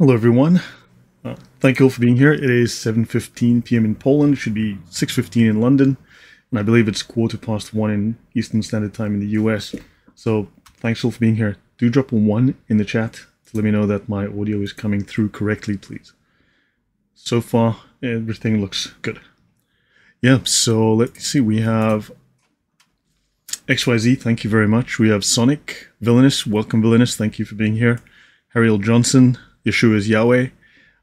Hello, everyone. Uh, thank you all for being here. It is 7.15 p.m. in Poland. It should be 6.15 in London. And I believe it's quarter past 1 in Eastern Standard Time in the US. So thanks all for being here. Do drop a 1 in the chat to let me know that my audio is coming through correctly, please. So far, everything looks good. Yeah, so let's see. We have XYZ, thank you very much. We have Sonic, Villainous, welcome Villainous, thank you for being here. Harry Johnson, Yeshua's Yahweh,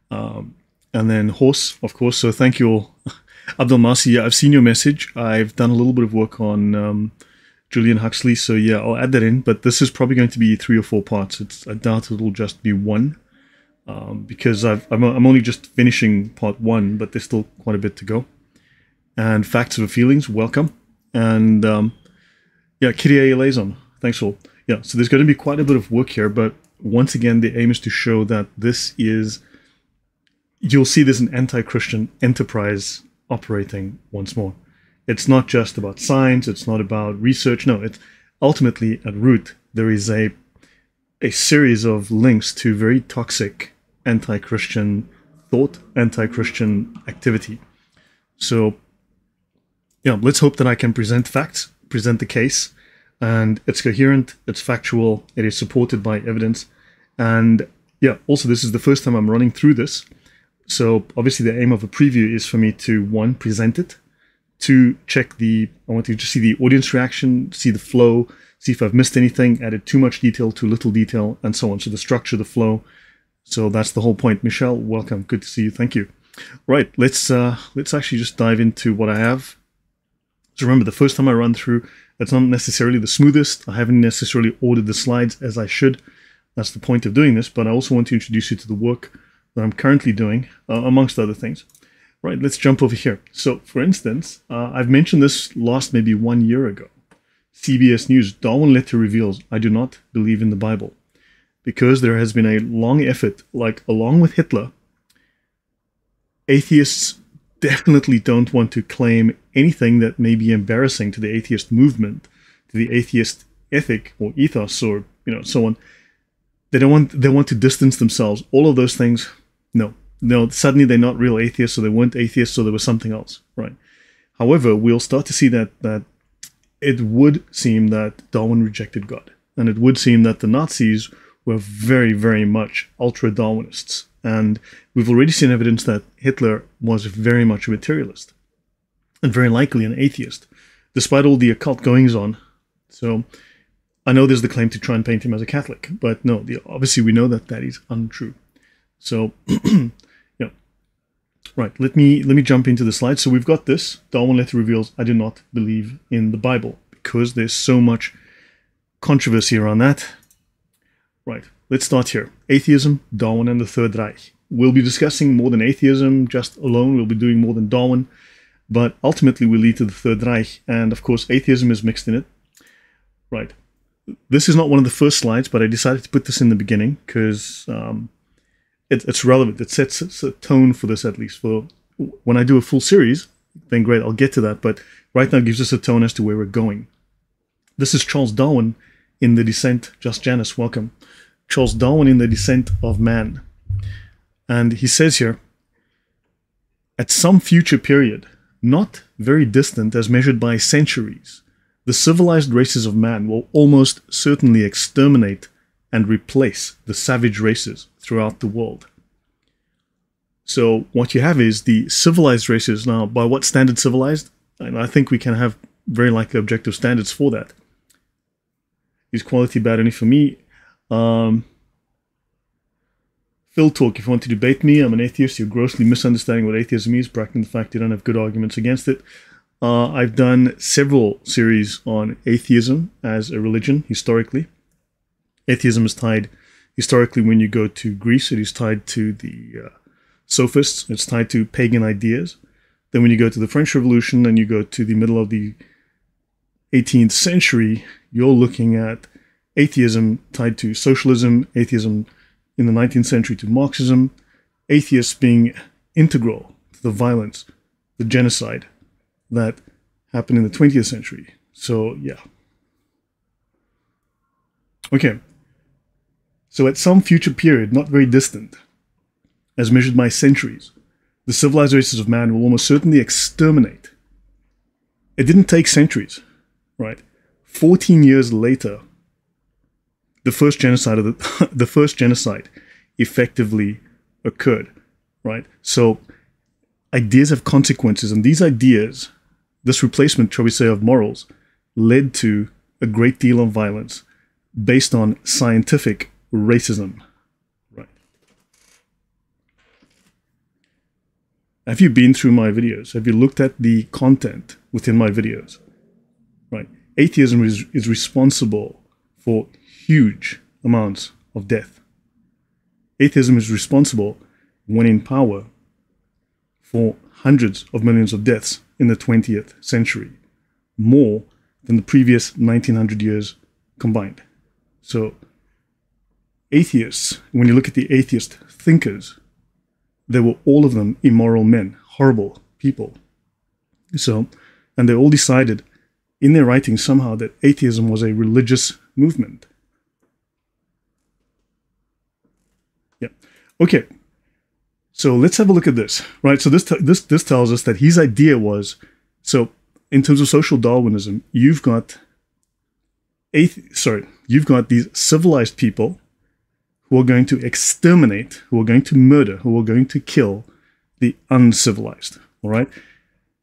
um, and then Horse, of course. So thank you all. Abdul Masi, yeah, I've seen your message. I've done a little bit of work on um, Julian Huxley, so yeah, I'll add that in. But this is probably going to be three or four parts. It's I doubt it'll just be one, um, because I'm, I'm only just finishing part one, but there's still quite a bit to go. And Facts of Feelings, welcome. And um, yeah, Kyrie eleison. Thanks all. Yeah, so there's going to be quite a bit of work here, but once again, the aim is to show that this is, you'll see there's an anti Christian enterprise operating once more. It's not just about science, it's not about research. No, it's ultimately at root, there is a, a series of links to very toxic anti Christian thought, anti Christian activity. So, yeah, let's hope that I can present facts, present the case, and it's coherent, it's factual, it is supported by evidence. And yeah, also, this is the first time I'm running through this. So, obviously, the aim of a preview is for me to one, present it, two, check the, I want to just see the audience reaction, see the flow, see if I've missed anything, added too much detail, too little detail, and so on. So, the structure, the flow. So, that's the whole point. Michelle, welcome. Good to see you. Thank you. Right, let's uh, let's actually just dive into what I have. So remember, the first time I run through, it's not necessarily the smoothest. I haven't necessarily ordered the slides as I should. That's the point of doing this, but I also want to introduce you to the work that I'm currently doing, uh, amongst other things. Right, let's jump over here. So, for instance, uh, I've mentioned this last maybe one year ago. CBS News, Darwin letter reveals, I do not believe in the Bible. Because there has been a long effort, like along with Hitler, atheists definitely don't want to claim anything that may be embarrassing to the atheist movement, to the atheist ethic or ethos or you know so on. They don't want they want to distance themselves. All of those things, no, no. Suddenly they're not real atheists, or they weren't atheists, or there was something else, right? However, we'll start to see that that it would seem that Darwin rejected God, and it would seem that the Nazis were very, very much ultra Darwinists, and we've already seen evidence that Hitler was very much a materialist and very likely an atheist, despite all the occult goings on. So I know there's the claim to try and paint him as a Catholic, but no, the, obviously we know that that is untrue. So, yeah. Right, let me let me jump into the slide. So we've got this. Darwin letter reveals I do not believe in the Bible because there's so much controversy around that. Right, let's start here. Atheism, Darwin, and the Third Reich. We'll be discussing more than atheism just alone. We'll be doing more than Darwin, but ultimately we lead to the Third Reich, and of course atheism is mixed in it. Right, this is not one of the first slides, but I decided to put this in the beginning because um, it, it's relevant. It sets, a tone for this at least. For when I do a full series, then great, I'll get to that. But right now, gives us a tone as to where we're going. This is Charles Darwin in The Descent. Just Janice, welcome. Charles Darwin in The Descent of Man. And he says here, at some future period, not very distant as measured by centuries, the civilized races of man will almost certainly exterminate and replace the savage races throughout the world. So what you have is the civilized races. Now, by what standard civilized? And I think we can have very likely objective standards for that. Is quality bad only for me? Um, Phil Talk, if you want to debate me, I'm an atheist. You're grossly misunderstanding what atheism is, bracketing the fact you don't have good arguments against it. Uh, I've done several series on atheism as a religion historically. Atheism is tied historically when you go to Greece, it is tied to the uh, sophists, it's tied to pagan ideas. Then when you go to the French Revolution and you go to the middle of the 18th century, you're looking at atheism tied to socialism, atheism in the 19th century to Marxism, atheists being integral to the violence, the genocide, that happened in the 20th century. So, yeah. Okay. So, at some future period, not very distant, as measured by centuries, the civilized races of man will almost certainly exterminate. It didn't take centuries, right? 14 years later, the first genocide of the, the first genocide effectively occurred, right? So ideas have consequences, and these ideas, this replacement, shall we say, of morals, led to a great deal of violence based on scientific racism. Right. Have you been through my videos? Have you looked at the content within my videos? Right. Atheism is, is responsible for huge amounts of death. Atheism is responsible, when in power, for hundreds of millions of deaths in the 20th century, more than the previous 1900 years combined. So, atheists, when you look at the atheist thinkers, they were all of them immoral men, horrible people. So, and they all decided in their writings somehow that atheism was a religious movement. Yeah. Okay. So let's have a look at this, right? So this this this tells us that his idea was so in terms of social Darwinism, you've got eighth, sorry, you've got these civilized people who are going to exterminate, who are going to murder, who are going to kill the uncivilized. All right.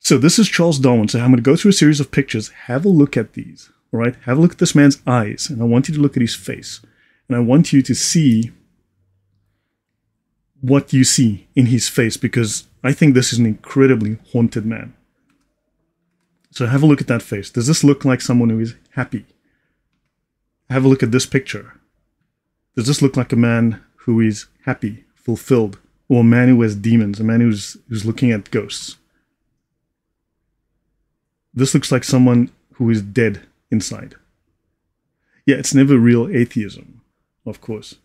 So this is Charles Darwin. So I'm going to go through a series of pictures. Have a look at these. All right. Have a look at this man's eyes, and I want you to look at his face, and I want you to see what you see in his face because I think this is an incredibly haunted man. So have a look at that face. Does this look like someone who is happy? Have a look at this picture. Does this look like a man who is happy, fulfilled, or a man who has demons, a man who's who's looking at ghosts? This looks like someone who is dead inside. Yeah, it's never real atheism, of course.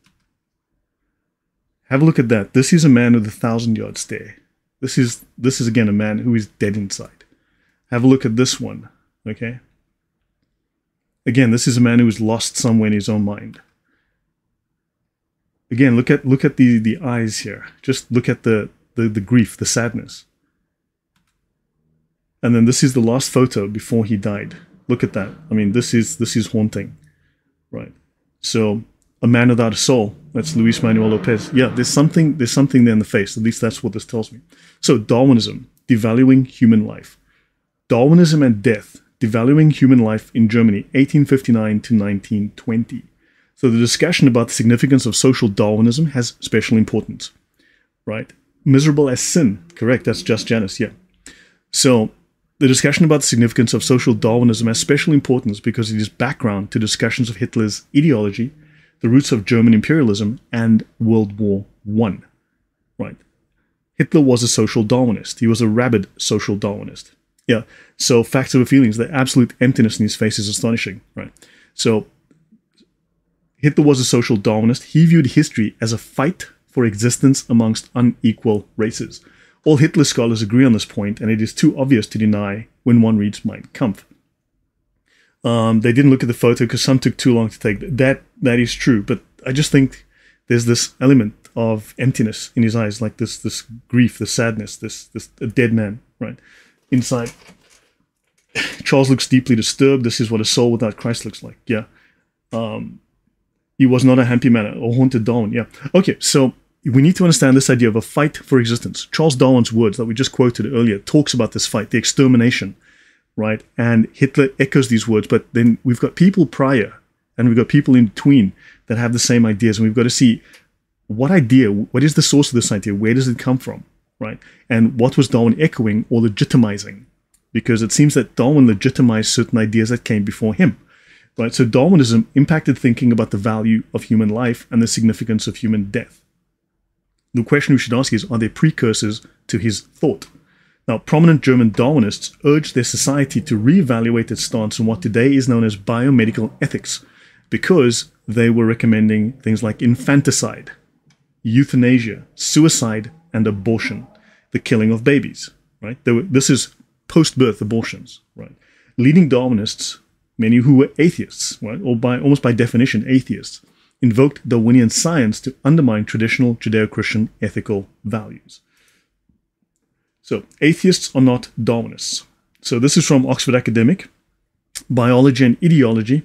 Have a look at that. This is a man with a thousand yard stare. This is this is again a man who is dead inside. Have a look at this one. Okay. Again, this is a man who is lost somewhere in his own mind. Again, look at look at the the eyes here. Just look at the the, the grief, the sadness. And then this is the last photo before he died. Look at that. I mean, this is this is haunting, right? So a man without a soul. That's Luis Manuel Lopez. Yeah, there's something there's something there in the face. At least that's what this tells me. So Darwinism, devaluing human life. Darwinism and death Devaluing Human Life in Germany, 1859 to 1920. So the discussion about the significance of social Darwinism has special importance, right? Miserable as sin, correct? That's just Janus, yeah. So the discussion about the significance of social Darwinism has special importance because it is background to discussions of Hitler's ideology, the roots of German imperialism, and World War One. Right? Hitler was a social Darwinist. He was a rabid social Darwinist. Yeah. So facts over feelings, the absolute emptiness in his face is astonishing, right? So Hitler was a social Darwinist. He viewed history as a fight for existence amongst unequal races. All Hitler scholars agree on this point, and it is too obvious to deny when one reads Mein Kampf. Um, they didn't look at the photo because some took too long to take. That that is true, but I just think there's this element of emptiness in his eyes, like this this grief, the sadness, this this a dead man, right? inside. Charles looks deeply disturbed. This is what a soul without Christ looks like. Yeah. Um, he was not a happy man, a haunted Darwin. Yeah. Okay, so we need to understand this idea of a fight for existence. Charles Darwin's words that we just quoted earlier talks about this fight, the extermination, right? And Hitler echoes these words, but then we've got people prior and we've got people in between that have the same ideas, and we've got to see what idea, what is the source of this idea, where does it come from? right? And what was Darwin echoing or legitimizing? Because it seems that Darwin legitimized certain ideas that came before him, right? So Darwinism impacted thinking about the value of human life and the significance of human death. The question we should ask is, are there precursors to his thought? Now, prominent German Darwinists urged their society to reevaluate its stance on what today is known as biomedical ethics because they were recommending things like infanticide, euthanasia, suicide, and abortion the killing of babies, right? Were, this is post-birth abortions, right? Leading Darwinists, many who were atheists, right, or by almost by definition atheists, invoked Darwinian science to undermine traditional Judeo Christian ethical values. So, atheists are not Darwinists. So, this is from Oxford Academic, Biology and Ideology,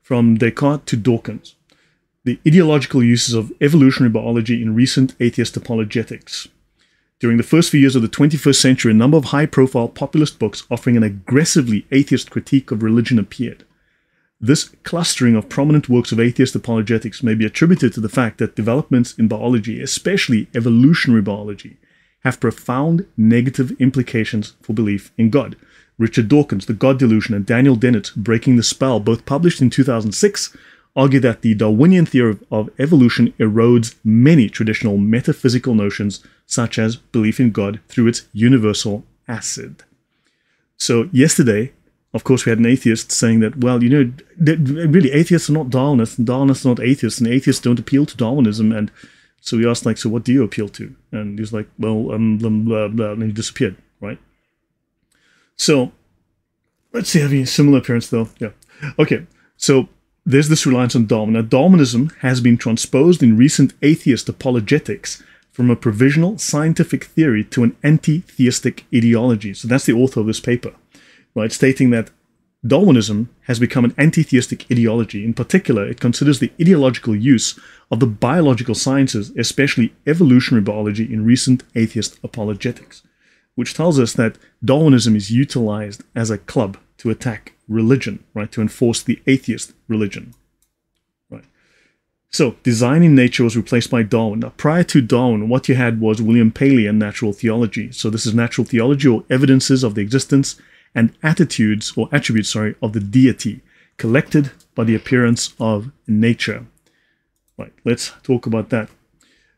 from Descartes to Dawkins. The ideological uses of evolutionary biology in recent atheist apologetics. During the first few years of the 21st century, a number of high profile populist books offering an aggressively atheist critique of religion appeared. This clustering of prominent works of atheist apologetics may be attributed to the fact that developments in biology, especially evolutionary biology, have profound negative implications for belief in God. Richard Dawkins, The God Delusion, and Daniel Dennett, Breaking the Spell, both published in 2006, argue that the Darwinian theory of evolution erodes many traditional metaphysical notions, such as belief in God, through its universal acid. So, yesterday, of course, we had an atheist saying that, well, you know, really, atheists are not Darwinists, and Darwinists are not atheists, and atheists don't appeal to Darwinism. And so we asked, like, so what do you appeal to? And he's like, well, um, blah, blah, blah, and he disappeared, right? So, let's see, having a similar appearance, though. Yeah. Okay. So, there's this reliance on Darwin. Now, Darwinism has been transposed in recent atheist apologetics from a provisional scientific theory to an anti theistic ideology. So that's the author of this paper, right? Stating that Darwinism has become an anti theistic ideology. In particular, it considers the ideological use of the biological sciences, especially evolutionary biology, in recent atheist apologetics, which tells us that Darwinism is utilized as a club to attack religion, right? To enforce the atheist religion. Right. So design in nature was replaced by Darwin. Now, prior to Darwin, what you had was William Paley and natural theology. So this is natural theology or evidences of the existence and attitudes or attributes, sorry, of the deity collected by the appearance of nature. Right, let's talk about that.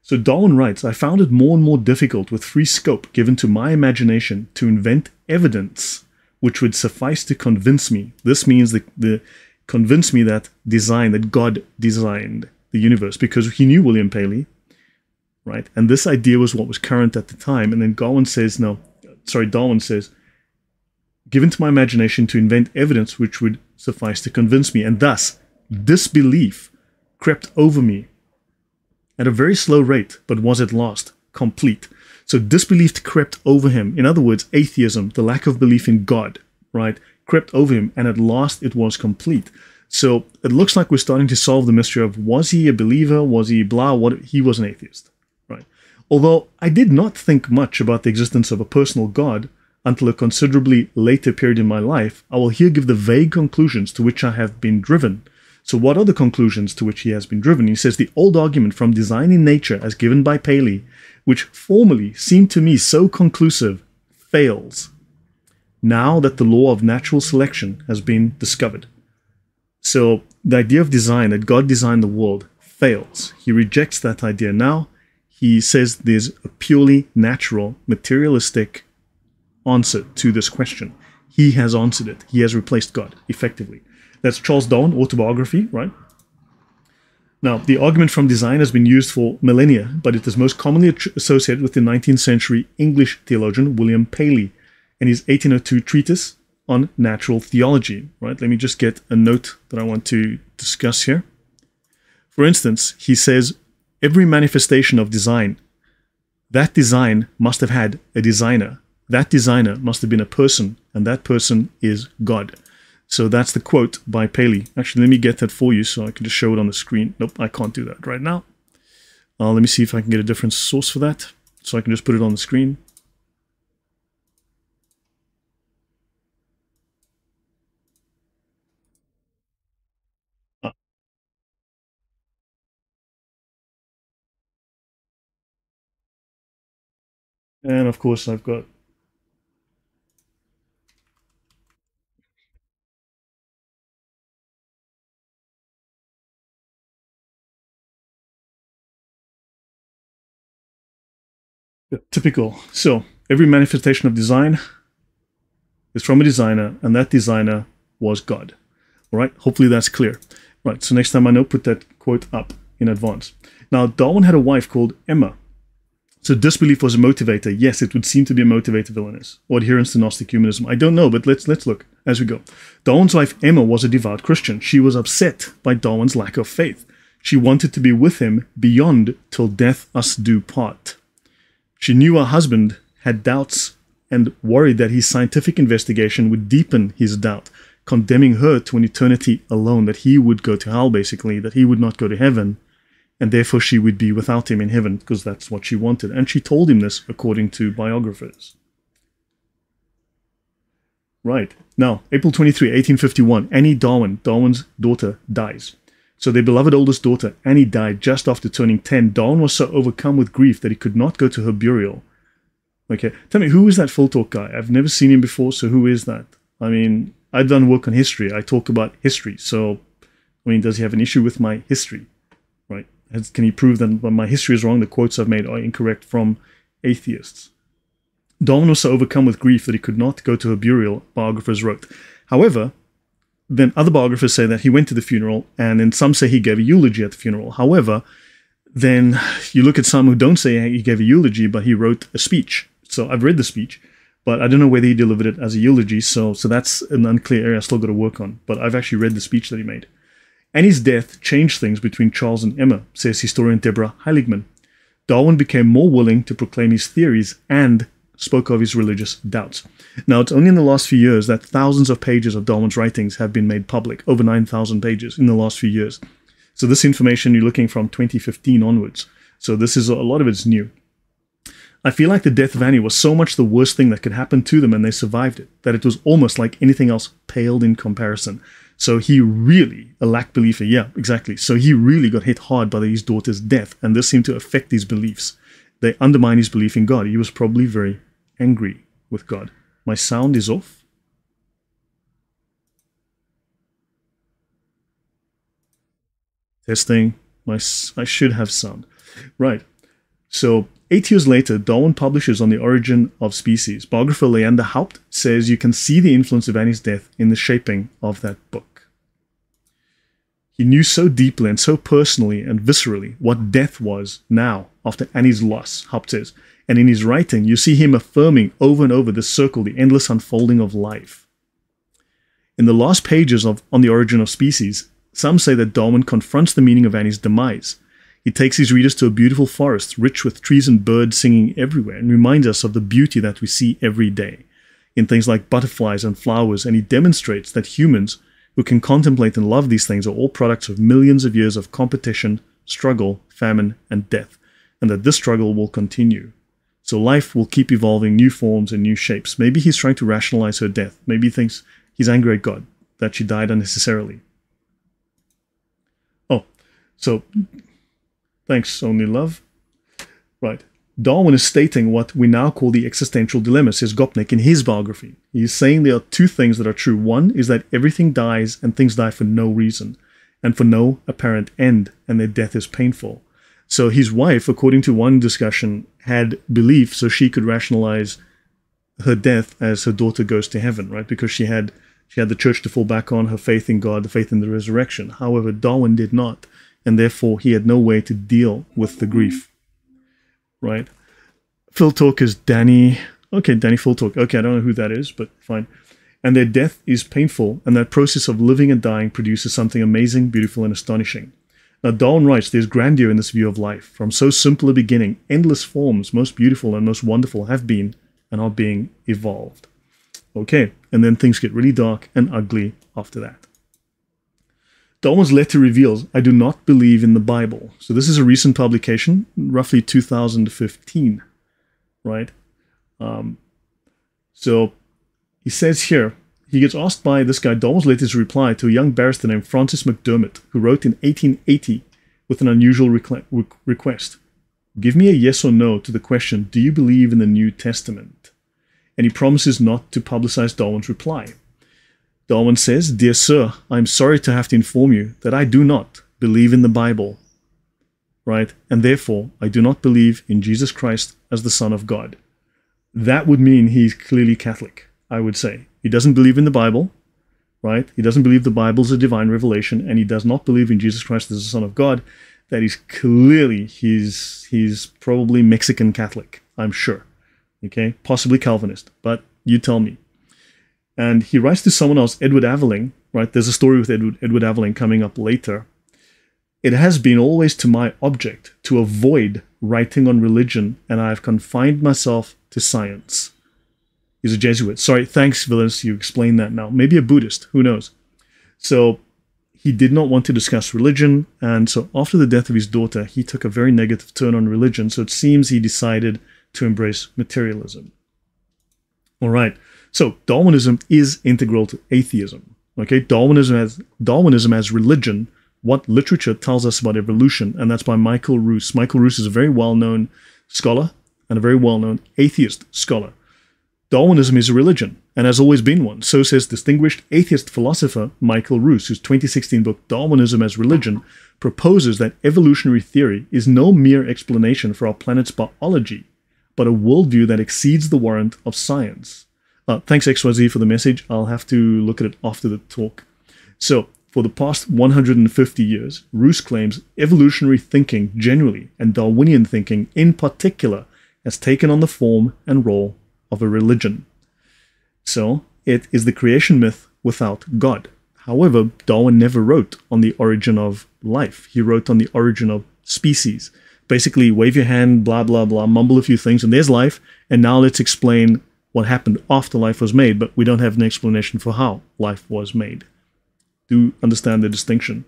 So Darwin writes, I found it more and more difficult with free scope given to my imagination to invent evidence which would suffice to convince me. This means the, the convince me that design, that God designed the universe, because he knew William Paley, right? And this idea was what was current at the time. And then Darwin says, no, sorry, Darwin says, given to my imagination to invent evidence which would suffice to convince me. And thus, disbelief crept over me at a very slow rate, but was at last complete. So disbelief crept over him. In other words, atheism, the lack of belief in God, right, crept over him, and at last it was complete. So it looks like we're starting to solve the mystery of was he a believer, was he blah, what he was an atheist, right? Although I did not think much about the existence of a personal God until a considerably later period in my life, I will here give the vague conclusions to which I have been driven. So, what are the conclusions to which he has been driven? He says the old argument from design in nature, as given by Paley, which formerly seemed to me so conclusive, fails now that the law of natural selection has been discovered. So the idea of design, that God designed the world, fails. He rejects that idea now. He says there's a purely natural, materialistic answer to this question. He has answered it. He has replaced God, effectively. That's Charles Darwin, autobiography, right? Now, the argument from design has been used for millennia, but it is most commonly associated with the 19th century English theologian William Paley and his 1802 treatise on natural theology. Right? Let me just get a note that I want to discuss here. For instance, he says every manifestation of design, that design must have had a designer. That designer must have been a person, and that person is God. So that's the quote by Paley. Actually, let me get that for you so I can just show it on the screen. Nope, I can't do that right now. Uh, let me see if I can get a different source for that. So I can just put it on the screen. And of course, I've got typical. So every manifestation of design is from a designer, and that designer was God. All right, hopefully that's clear. Right, so next time I know, put that quote up in advance. Now, Darwin had a wife called Emma. So disbelief was a motivator. Yes, it would seem to be a motivator, villainous, or adherence to Gnostic humanism. I don't know, but let's let's look as we go. Darwin's wife Emma was a devout Christian. She was upset by Darwin's lack of faith. She wanted to be with him beyond till death us do part. She knew her husband had doubts and worried that his scientific investigation would deepen his doubt, condemning her to an eternity alone, that he would go to hell, basically, that he would not go to heaven, and therefore she would be without him in heaven, because that's what she wanted. And she told him this, according to biographers. Right. Now, April 23, 1851, Annie Darwin, Darwin's daughter, dies. So their beloved oldest daughter, Annie, died just after turning 10. Darwin was so overcome with grief that he could not go to her burial. Okay, tell me, who is that full talk guy? I've never seen him before, so who is that? I mean, I've done work on history. I talk about history. So, I mean, does he have an issue with my history? Right? Can he prove that my history is wrong? The quotes I've made are incorrect from atheists. Darwin was so overcome with grief that he could not go to her burial, biographers wrote. However, then other biographers say that he went to the funeral, and then some say he gave a eulogy at the funeral. However, then you look at some who don't say he gave a eulogy, but he wrote a speech. So I've read the speech, but I don't know whether he delivered it as a eulogy. So so that's an unclear area I still got to work on. But I've actually read the speech that he made. And his death changed things between Charles and Emma, says historian Deborah Heiligman. Darwin became more willing to proclaim his theories and spoke of his religious doubts. Now, it's only in the last few years that thousands of pages of Darwin's writings have been made public, over 9,000 pages in the last few years. So, this information you're looking from 2015 onwards. So, this is a lot of it's new. I feel like the death of Annie was so much the worst thing that could happen to them and they survived it, that it was almost like anything else paled in comparison. So he really, a lack believer, yeah, exactly. So he really got hit hard by his daughter's death, and this seemed to affect his beliefs. They undermine his belief in God. He was probably very angry with God. My sound is off. Testing. My, I should have sound. Right. So, eight years later, Darwin publishes On the Origin of Species. Biographer Lyanda Haupt says you can see the influence of Annie's death in the shaping of that book. He knew so deeply and so personally and viscerally what death was now after Annie's loss, Haupt says. And in his writing, you see him affirming over and over the circle, the endless unfolding of life. In the last pages of On the Origin of Species, some say that Darwin confronts the meaning of Annie's demise. He takes his readers to a beautiful forest, rich with trees and birds singing everywhere, and reminds us of the beauty that we see every day in things like butterflies and flowers, and he demonstrates that humans who can contemplate and love these things are all products of millions of years of competition, struggle, famine, and death, and that this struggle will continue. So life will keep evolving new forms and new shapes. Maybe he's trying to rationalize her death. Maybe he thinks he's angry at God that she died unnecessarily. Oh, so thanks, only love. Right. Darwin is stating what we now call the existential dilemma, says Gopnik in his biography. He's saying there are two things that are true. One is that everything dies and things die for no reason and for no apparent end, and their death is painful. So his wife, according to one discussion, had belief so she could rationalize her death as her daughter goes to heaven, right? Because she had she had the church to fall back on, her faith in God, the faith in the resurrection. However, Darwin did not, and therefore he had no way to deal with the grief. Right? Phil Talk is Danny. Okay, Danny Phil Talk. Okay, I don't know who that is, but fine. And their death is painful, and that process of living and dying produces something amazing, beautiful, and astonishing. Now, Darwin writes, There's grandeur in this view of life. From so simple a beginning, endless forms, most beautiful and most wonderful, have been and are being evolved. Okay, and then things get really dark and ugly after that. Darwin's letter reveals, I do not believe in the Bible. So this is a recent publication, roughly 2015, right? Um, so he says here, he gets asked by this guy, Darwin's latest reply to a young barrister named Francis McDermott, who wrote in 1880 with an unusual request Give me a yes or no to the question, Do you believe in the New Testament? And he promises not to publicize Darwin's reply. Darwin says, Dear sir, I am sorry to have to inform you that I do not believe in the Bible. Right? And therefore, I do not believe in Jesus Christ as the Son of God. That would mean he's clearly Catholic, I would say. He doesn't believe in the Bible, right? He doesn't believe the Bible is a divine revelation, and he does not believe in Jesus Christ as the Son of God. That is clearly he's he's probably Mexican Catholic, I'm sure. Okay, possibly Calvinist, but you tell me. And he writes to someone else, Edward Aveling, right? There's a story with Edward, Edward Aveling coming up later. It has been always to my object to avoid writing on religion, and I have confined myself to science. He's a Jesuit. Sorry, thanks, Villains. You explained that now. Maybe a Buddhist. Who knows? So he did not want to discuss religion, and so after the death of his daughter, he took a very negative turn on religion. So it seems he decided to embrace materialism. All right. So Darwinism is integral to atheism. Okay, Darwinism as Darwinism as religion what literature tells us about evolution, and that's by Michael Ruse. Michael Ruse is a very well known scholar and a very well known atheist scholar. Darwinism is a religion and has always been one. So says distinguished atheist philosopher Michael Ruse, whose 2016 book Darwinism as Religion proposes that evolutionary theory is no mere explanation for our planet's biology, but a worldview that exceeds the warrant of science. Uh, thanks, XYZ, for the message. I'll have to look at it after the talk. So, for the past 150 years, Ruse claims evolutionary thinking generally, and Darwinian thinking in particular, has taken on the form and role of a religion. So, it is the creation myth without God. However, Darwin never wrote on the origin of life. He wrote on the origin of species. Basically, wave your hand, blah, blah, blah, mumble a few things, and there's life. And now let's explain what happened after life was made, but we don't have an explanation for how life was made do understand the distinction.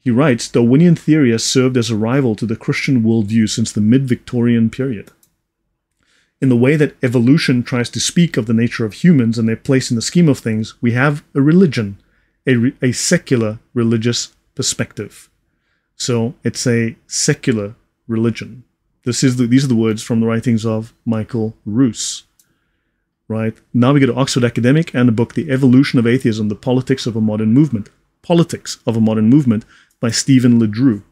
He writes Darwinian theory has served as a rival to the Christian worldview since the mid Victorian period. In the way that evolution tries to speak of the nature of humans and their place in the scheme of things, we have a religion, a, re- a secular religious perspective. So it's a secular religion. This is the, these are the words from the writings of Michael Ruse right? Now we go to Oxford Academic and the book The Evolution of Atheism, The Politics of a Modern Movement. Politics of a Modern Movement by Stephen LeDrew.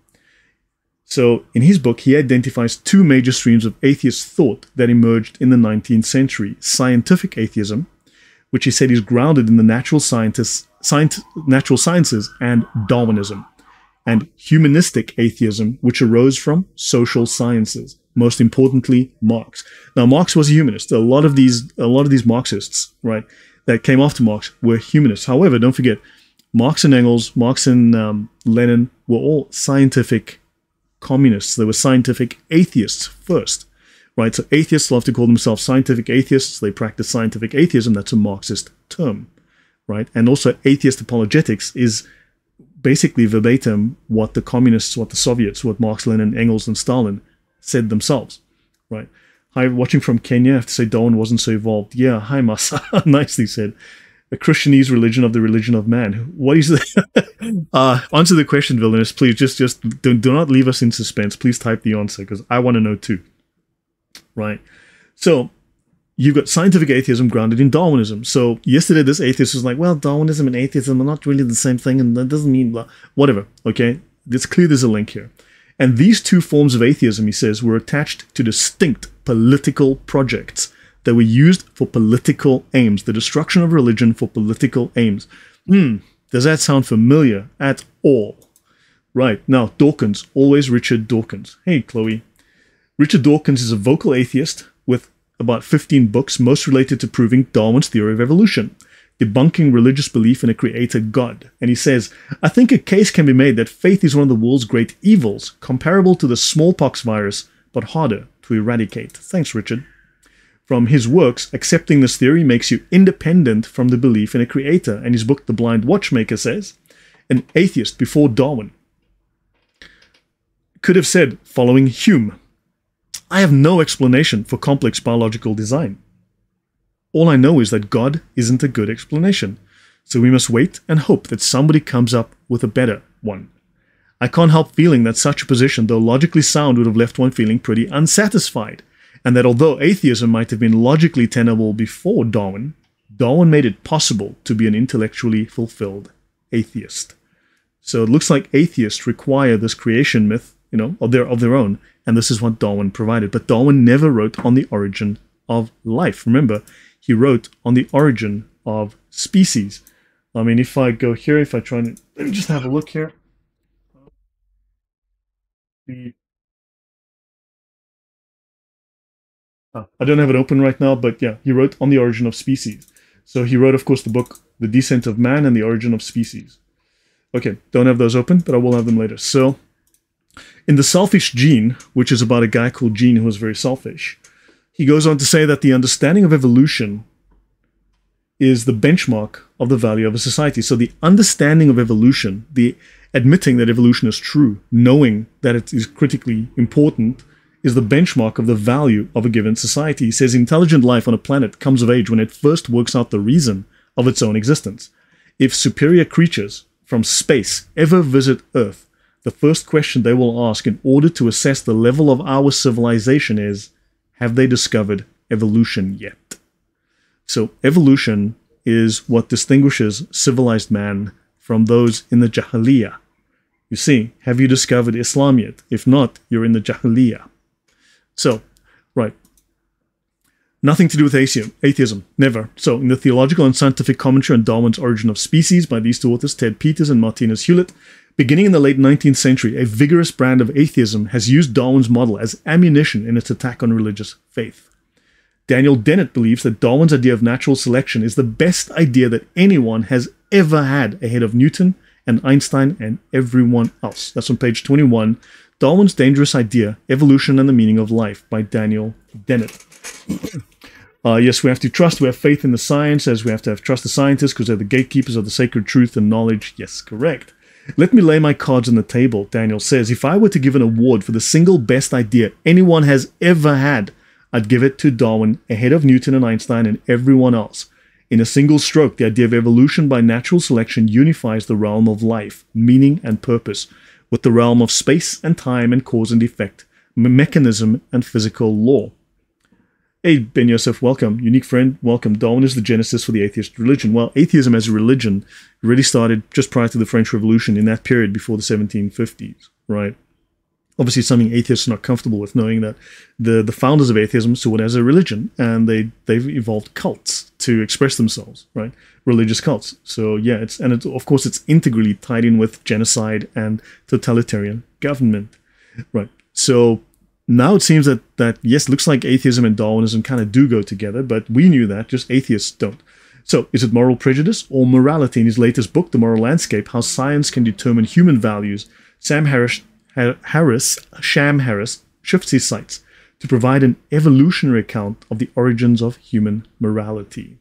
So, in his book, he identifies two major streams of atheist thought that emerged in the 19th century scientific atheism, which he said is grounded in the natural, scientists, science, natural sciences and Darwinism, and humanistic atheism, which arose from social sciences most importantly, Marx. Now, Marx was a humanist. A lot of these, a lot of these Marxists, right, that came after Marx were humanists. However, don't forget, Marx and Engels, Marx and um, Lenin were all scientific communists. They were scientific atheists first, right? So atheists love to call themselves scientific atheists. They practice scientific atheism. That's a Marxist term, right? And also, atheist apologetics is basically verbatim what the communists, what the Soviets, what Marx, Lenin, Engels, and Stalin said themselves, right? Hi, watching from Kenya. I have to say Darwin wasn't so evolved. Yeah, hi, Masa. Nicely said. A Christianese religion of the religion of man. What is the uh, answer the question, villainous. Please, just just do, do not leave us in suspense. Please type the answer because I want to know too. Right. So you've got scientific atheism grounded in Darwinism. So yesterday, this atheist was like, "Well, Darwinism and atheism are not really the same thing, and that doesn't mean blah." Whatever. Okay, it's clear there's a link here. And these two forms of atheism, he says, were attached to distinct political projects that were used for political aims, the destruction of religion for political aims. Hmm, does that sound familiar at all? Right, now, Dawkins, always Richard Dawkins. Hey, Chloe. Richard Dawkins is a vocal atheist with about 15 books, most related to proving Darwin's theory of evolution debunking religious belief in a creator God. And he says, I think a case can be made that faith is one of the world's great evils, comparable to the smallpox virus, but harder to eradicate. Thanks, Richard. From his works, accepting this theory makes you independent from the belief in a creator. And his book, The Blind Watchmaker, says, an atheist before Darwin could have said, following Hume, I have no explanation for complex biological design. All I know is that God isn't a good explanation, so we must wait and hope that somebody comes up with a better one. I can't help feeling that such a position, though logically sound, would have left one feeling pretty unsatisfied, and that although atheism might have been logically tenable before Darwin, Darwin made it possible to be an intellectually fulfilled atheist. So it looks like atheists require this creation myth, you know, of their of their own, and this is what Darwin provided. But Darwin never wrote on the origin of life. Remember, he wrote on the origin of species. I mean, if I go here, if I try and let me just have a look here. The I don't have it open right now, but yeah, he wrote on the origin of species. So he wrote, of course, the book The Descent of Man and the Origin of Species. Okay, don't have those open, but I will have them later. So, in The Selfish Gene, which is about a guy called Gene who was very selfish, he goes on to say that the understanding of evolution is the benchmark of the value of a society. So, the understanding of evolution, the admitting that evolution is true, knowing that it is critically important, is the benchmark of the value of a given society. He says intelligent life on a planet comes of age when it first works out the reason of its own existence. If superior creatures from space ever visit Earth, the first question they will ask in order to assess the level of our civilization is Have they discovered evolution yet? So, evolution is what distinguishes civilized man from those in the Jahiliyyah. You see, have you discovered Islam yet? If not, you're in the Jahiliyyah. So, right. Nothing to do with atheism. atheism. Never. So, in the Theological and Scientific Commentary on Darwin's Origin of Species by these two authors, Ted Peters and Martinez Hewlett, beginning in the late 19th century, a vigorous brand of atheism has used Darwin's model as ammunition in its attack on religious faith. Daniel Dennett believes that Darwin's idea of natural selection is the best idea that anyone has ever had ahead of Newton and Einstein and everyone else. That's on page 21 Darwin's Dangerous Idea Evolution and the Meaning of Life by Daniel Dennett. uh, yes, we have to trust, we have faith in the science, as we have to have trust the scientists because they're the gatekeepers of the sacred truth and knowledge. Yes, correct. Let me lay my cards on the table, Daniel says. If I were to give an award for the single best idea anyone has ever had, I'd give it to Darwin ahead of Newton and Einstein and everyone else. In a single stroke, the idea of evolution by natural selection unifies the realm of life, meaning, and purpose with the realm of space and time and cause and effect, mechanism and physical law. Hey, Ben Yosef, welcome. Unique friend, welcome. Darwin is the genesis for the atheist religion. Well, atheism as a religion really started just prior to the French Revolution in that period before the 1750s, right? obviously something atheists are not comfortable with, knowing that the, the founders of atheism saw it as a religion and they, they've evolved cults to express themselves, right? Religious cults. So yeah, it's and it's, of course it's integrally tied in with genocide and totalitarian government, right? So now it seems that that yes, looks like atheism and Darwinism kind of do go together, but we knew that, just atheists don't. So, is it moral prejudice or morality? In his latest book, The Moral Landscape How Science Can Determine Human Values, Sam Harris Harris, Sham Harris, shifts his sights to provide an evolutionary account of the origins of human morality.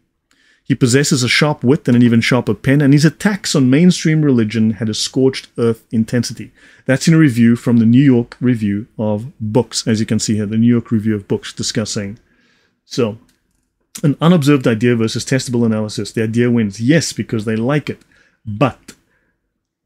He possesses a sharp wit and an even sharper pen, and his attacks on mainstream religion had a scorched earth intensity. That's in a review from the New York Review of Books, as you can see here, the New York Review of Books discussing. So, an unobserved idea versus testable analysis. The idea wins, yes, because they like it. But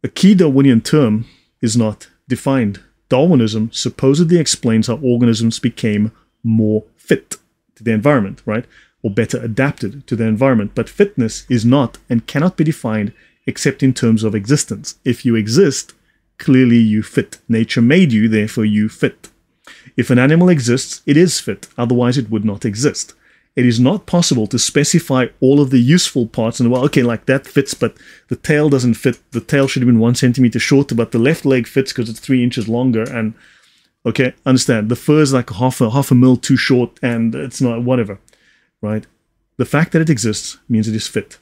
a key Darwinian term is not defined. Darwinism supposedly explains how organisms became more fit to the environment, right? Or better adapted to the environment. But fitness is not and cannot be defined except in terms of existence. If you exist, clearly you fit. Nature made you, therefore you fit. If an animal exists, it is fit, otherwise it would not exist it is not possible to specify all of the useful parts and well okay like that fits but the tail doesn't fit. The tail should have been one centimeter shorter but the left leg fits because it's three inches longer and okay understand. The fur is like half a half a mil too short and it's not whatever right? The fact that it exists means it is fit.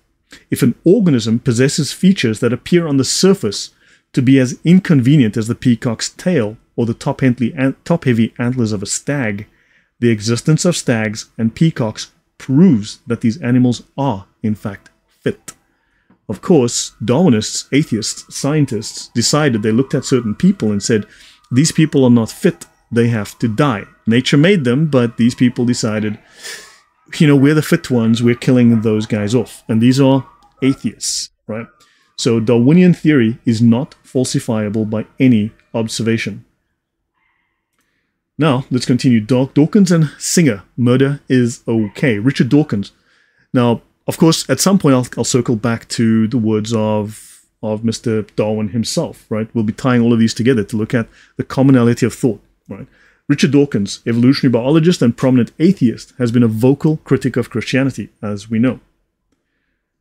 If an organism possesses features that appear on the surface to be as inconvenient as the peacock's tail or the top heavy antlers of a stag the existence of stags and peacocks proves that these animals are, in fact, fit. Of course, Darwinists, atheists, scientists decided they looked at certain people and said, these people are not fit, they have to die. Nature made them, but these people decided, you know, we're the fit ones, we're killing those guys off. And these are atheists, right? So Darwinian theory is not falsifiable by any observation. Now, let's continue. Dawkins and Singer, Murder is Okay. Richard Dawkins. Now, of course, at some point I'll, I'll circle back to the words of of Mr. Darwin himself, right? We'll be tying all of these together to look at the commonality of thought, right? Richard Dawkins, evolutionary biologist and prominent atheist, has been a vocal critic of Christianity, as we know,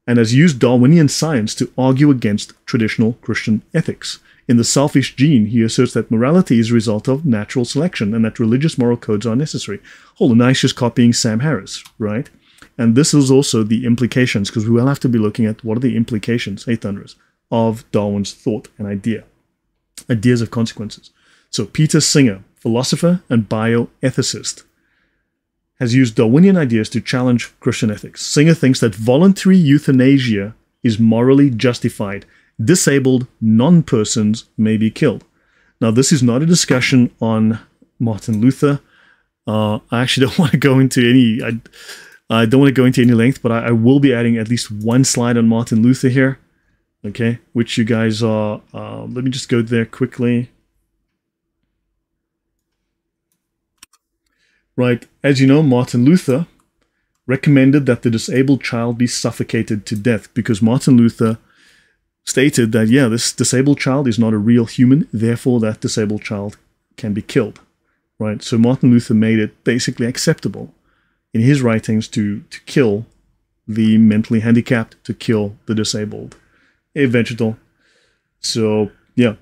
and has used Darwinian science to argue against traditional Christian ethics. In The Selfish Gene, he asserts that morality is a result of natural selection and that religious moral codes are necessary. Hold on, nice just copying Sam Harris, right? And this is also the implications, because we will have to be looking at what are the implications, hey Thunderers, of Darwin's thought and idea. Ideas of consequences. So Peter Singer, philosopher and bioethicist, has used Darwinian ideas to challenge Christian ethics. Singer thinks that voluntary euthanasia is morally justified. Disabled non persons may be killed. Now, this is not a discussion on Martin Luther. Uh, I actually don't want to go into any. I, I don't want to go into any length, but I, I, will be adding at least one slide on Martin Luther here. Okay, which you guys are. Uh, let me just go there quickly. Right, as you know, Martin Luther recommended that the disabled child be suffocated to death because Martin Luther stated that, yeah, this disabled child is not a real human, therefore that disabled child can be killed. Right? So Martin Luther made it basically acceptable in his writings to, to kill the mentally handicapped, to kill the disabled, a vegetal. So, yeah,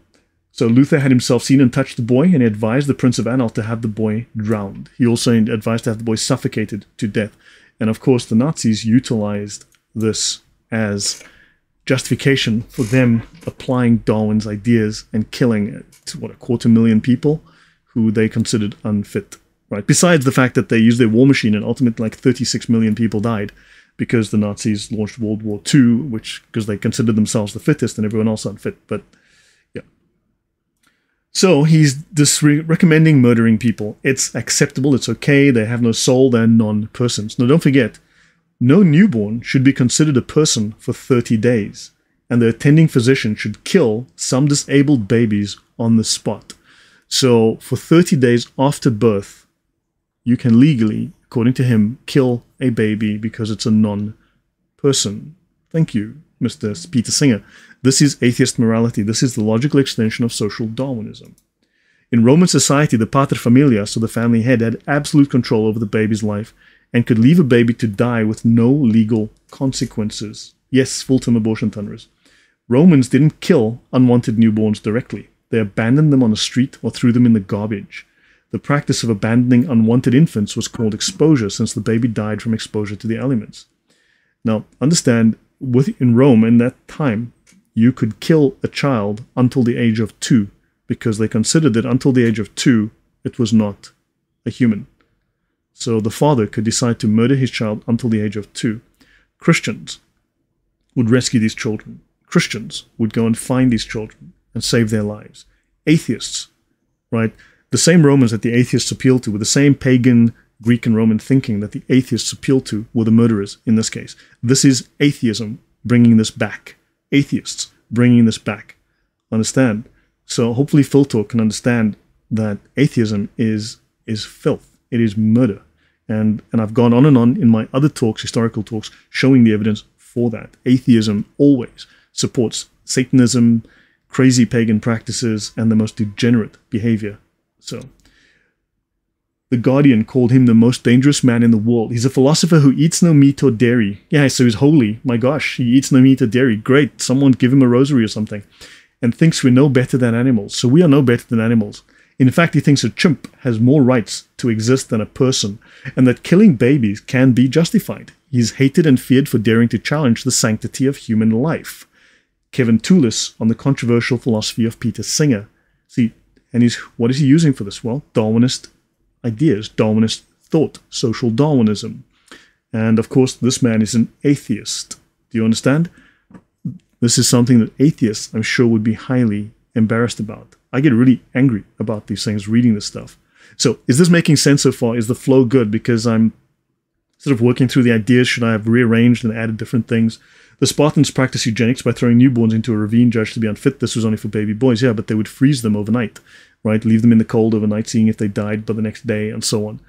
so Luther had himself seen and touched the boy, and advised the Prince of Anhalt to have the boy drowned. He also advised to have the boy suffocated to death. And of course, the Nazis utilized this as justification for them applying Darwin's ideas and killing uh, what a quarter million people who they considered unfit. Right. Besides the fact that they used their war machine and ultimately like 36 million people died because the Nazis launched World War II, which because they considered themselves the fittest and everyone else unfit. But yeah. so he's just recommending murdering people. It's acceptable, it's okay, they have no soul, they're non persons. Now, don't forget, no newborn should be considered a person for 30 days, and the attending physician should kill some disabled babies on the spot. So, for 30 days after birth, you can legally, according to him, kill a baby because it's a non person. Thank you, Mr. Peter Singer. This is atheist morality. This is the logical extension of social Darwinism. In Roman society, the paterfamilias, so the family head, had absolute control over the baby's life and could leave a baby to die with no legal consequences. Yes, full term abortion thunderers. Romans didn't kill unwanted newborns directly, they abandoned them on the street or threw them in the garbage. The practice of abandoning unwanted infants was called exposure since the baby died from exposure to the elements. Now, understand, in Rome in that time, you could kill a child until the age of two because they considered that until the age of two, it was not a human. So the father could decide to murder his child until the age of two. Christians would rescue these children. Christians would go and find these children and save their lives. Atheists, right? The same Romans that the atheists appealed to were the same pagan Greek and Roman thinking that the atheists appealed to were the murderers in this case. This is atheism bringing this back atheists bringing this back. Understand? So hopefully Philtalk can understand that atheism is is filth. It is murder. And and I've gone on and on in my other talks, historical talks, showing the evidence for that. Atheism always supports Satanism, crazy pagan practices, and the most degenerate behavior. So the Guardian called him the most dangerous man in the world. He's a philosopher who eats no meat or dairy. Yeah, so he's holy. My gosh, he eats no meat or dairy. Great. Someone give him a rosary or something. And thinks we're no better than animals. So we are no better than animals. In fact, he thinks a chimp has more rights to exist than a person, and that killing babies can be justified. He's hated and feared for daring to challenge the sanctity of human life. Kevin Toolis on the controversial philosophy of Peter Singer. See, and he's what is he using for this? Well, Darwinist ideas, Darwinist thought, social Darwinism. And of course, this man is an atheist. Do you understand? This is something that atheists, I'm sure, would be highly embarrassed about. I get really angry about these things reading this stuff. So, is this making sense so far? Is the flow good? Because I'm sort of working through the ideas. Should I have rearranged and added different things? The Spartans practiced eugenics by throwing newborns into a ravine judged to be unfit. This was only for baby boys, yeah, but they would freeze them overnight right? Leave them in the cold overnight, seeing if they died by the next day, and so on.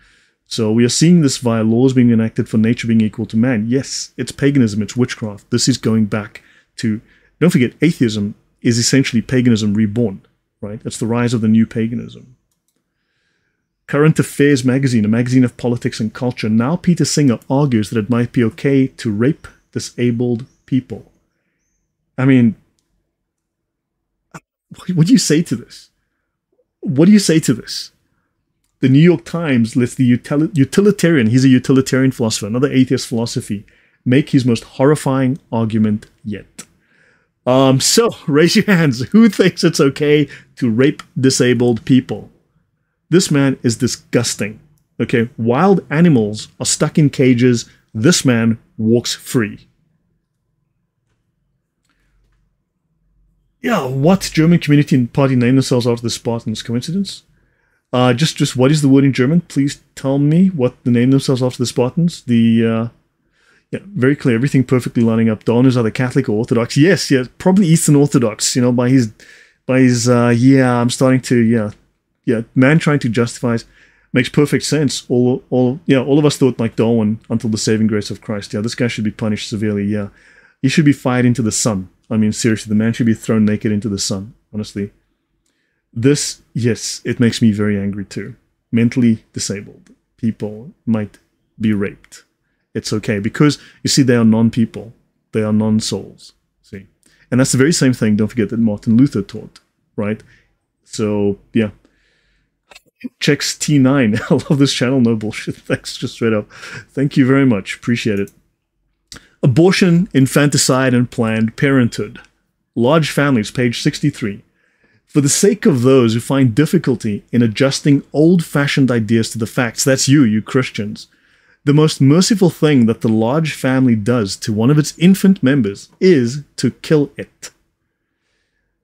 So we are seeing this via laws being enacted for nature being equal to man. Yes, it's paganism, it's witchcraft. This is going back to, don't forget, atheism is essentially paganism reborn, right? It's the rise of the new paganism. Current Affairs magazine, a magazine of politics and culture. Now Peter Singer argues that it might be okay to rape disabled people. I mean, what do you say to this? What do you say to this? The New York Times lets the utilitarian, he's a utilitarian philosopher, another atheist philosophy, make his most horrifying argument yet. Um, so raise your hands. Who thinks it's okay to rape disabled people? This man is disgusting. Okay, wild animals are stuck in cages. This man walks free. Yeah, what German community and party named themselves after the Spartans? Coincidence? Uh, just, just what is the word in German? Please tell me what the name themselves after the Spartans. The uh, yeah, very clear. Everything perfectly lining up. Don is either Catholic or Orthodox. Yes, yeah, probably Eastern Orthodox. You know, by his, by his. Uh, yeah, I'm starting to. Yeah, yeah. Man trying to justify makes perfect sense. All, all, yeah. All of us thought like Darwin until the saving grace of Christ. Yeah, this guy should be punished severely. Yeah, he should be fired into the sun. I mean, seriously, the man should be thrown naked into the sun. Honestly, this, yes, it makes me very angry too. Mentally disabled people might be raped it's okay because you see they are non-people. They are non-souls see? And that's the very same thing don't forget that martin luther taught right? So yeah. Checks t9 i love this channel no bullshit. Thanks just straight up. Thank you very much appreciate it. Abortion infanticide and planned parenthood. Large families page 63 for the sake of those who find difficulty in adjusting old-fashioned ideas to the facts that's you you christians the most merciful thing that the large family does to one of its infant members is to kill it.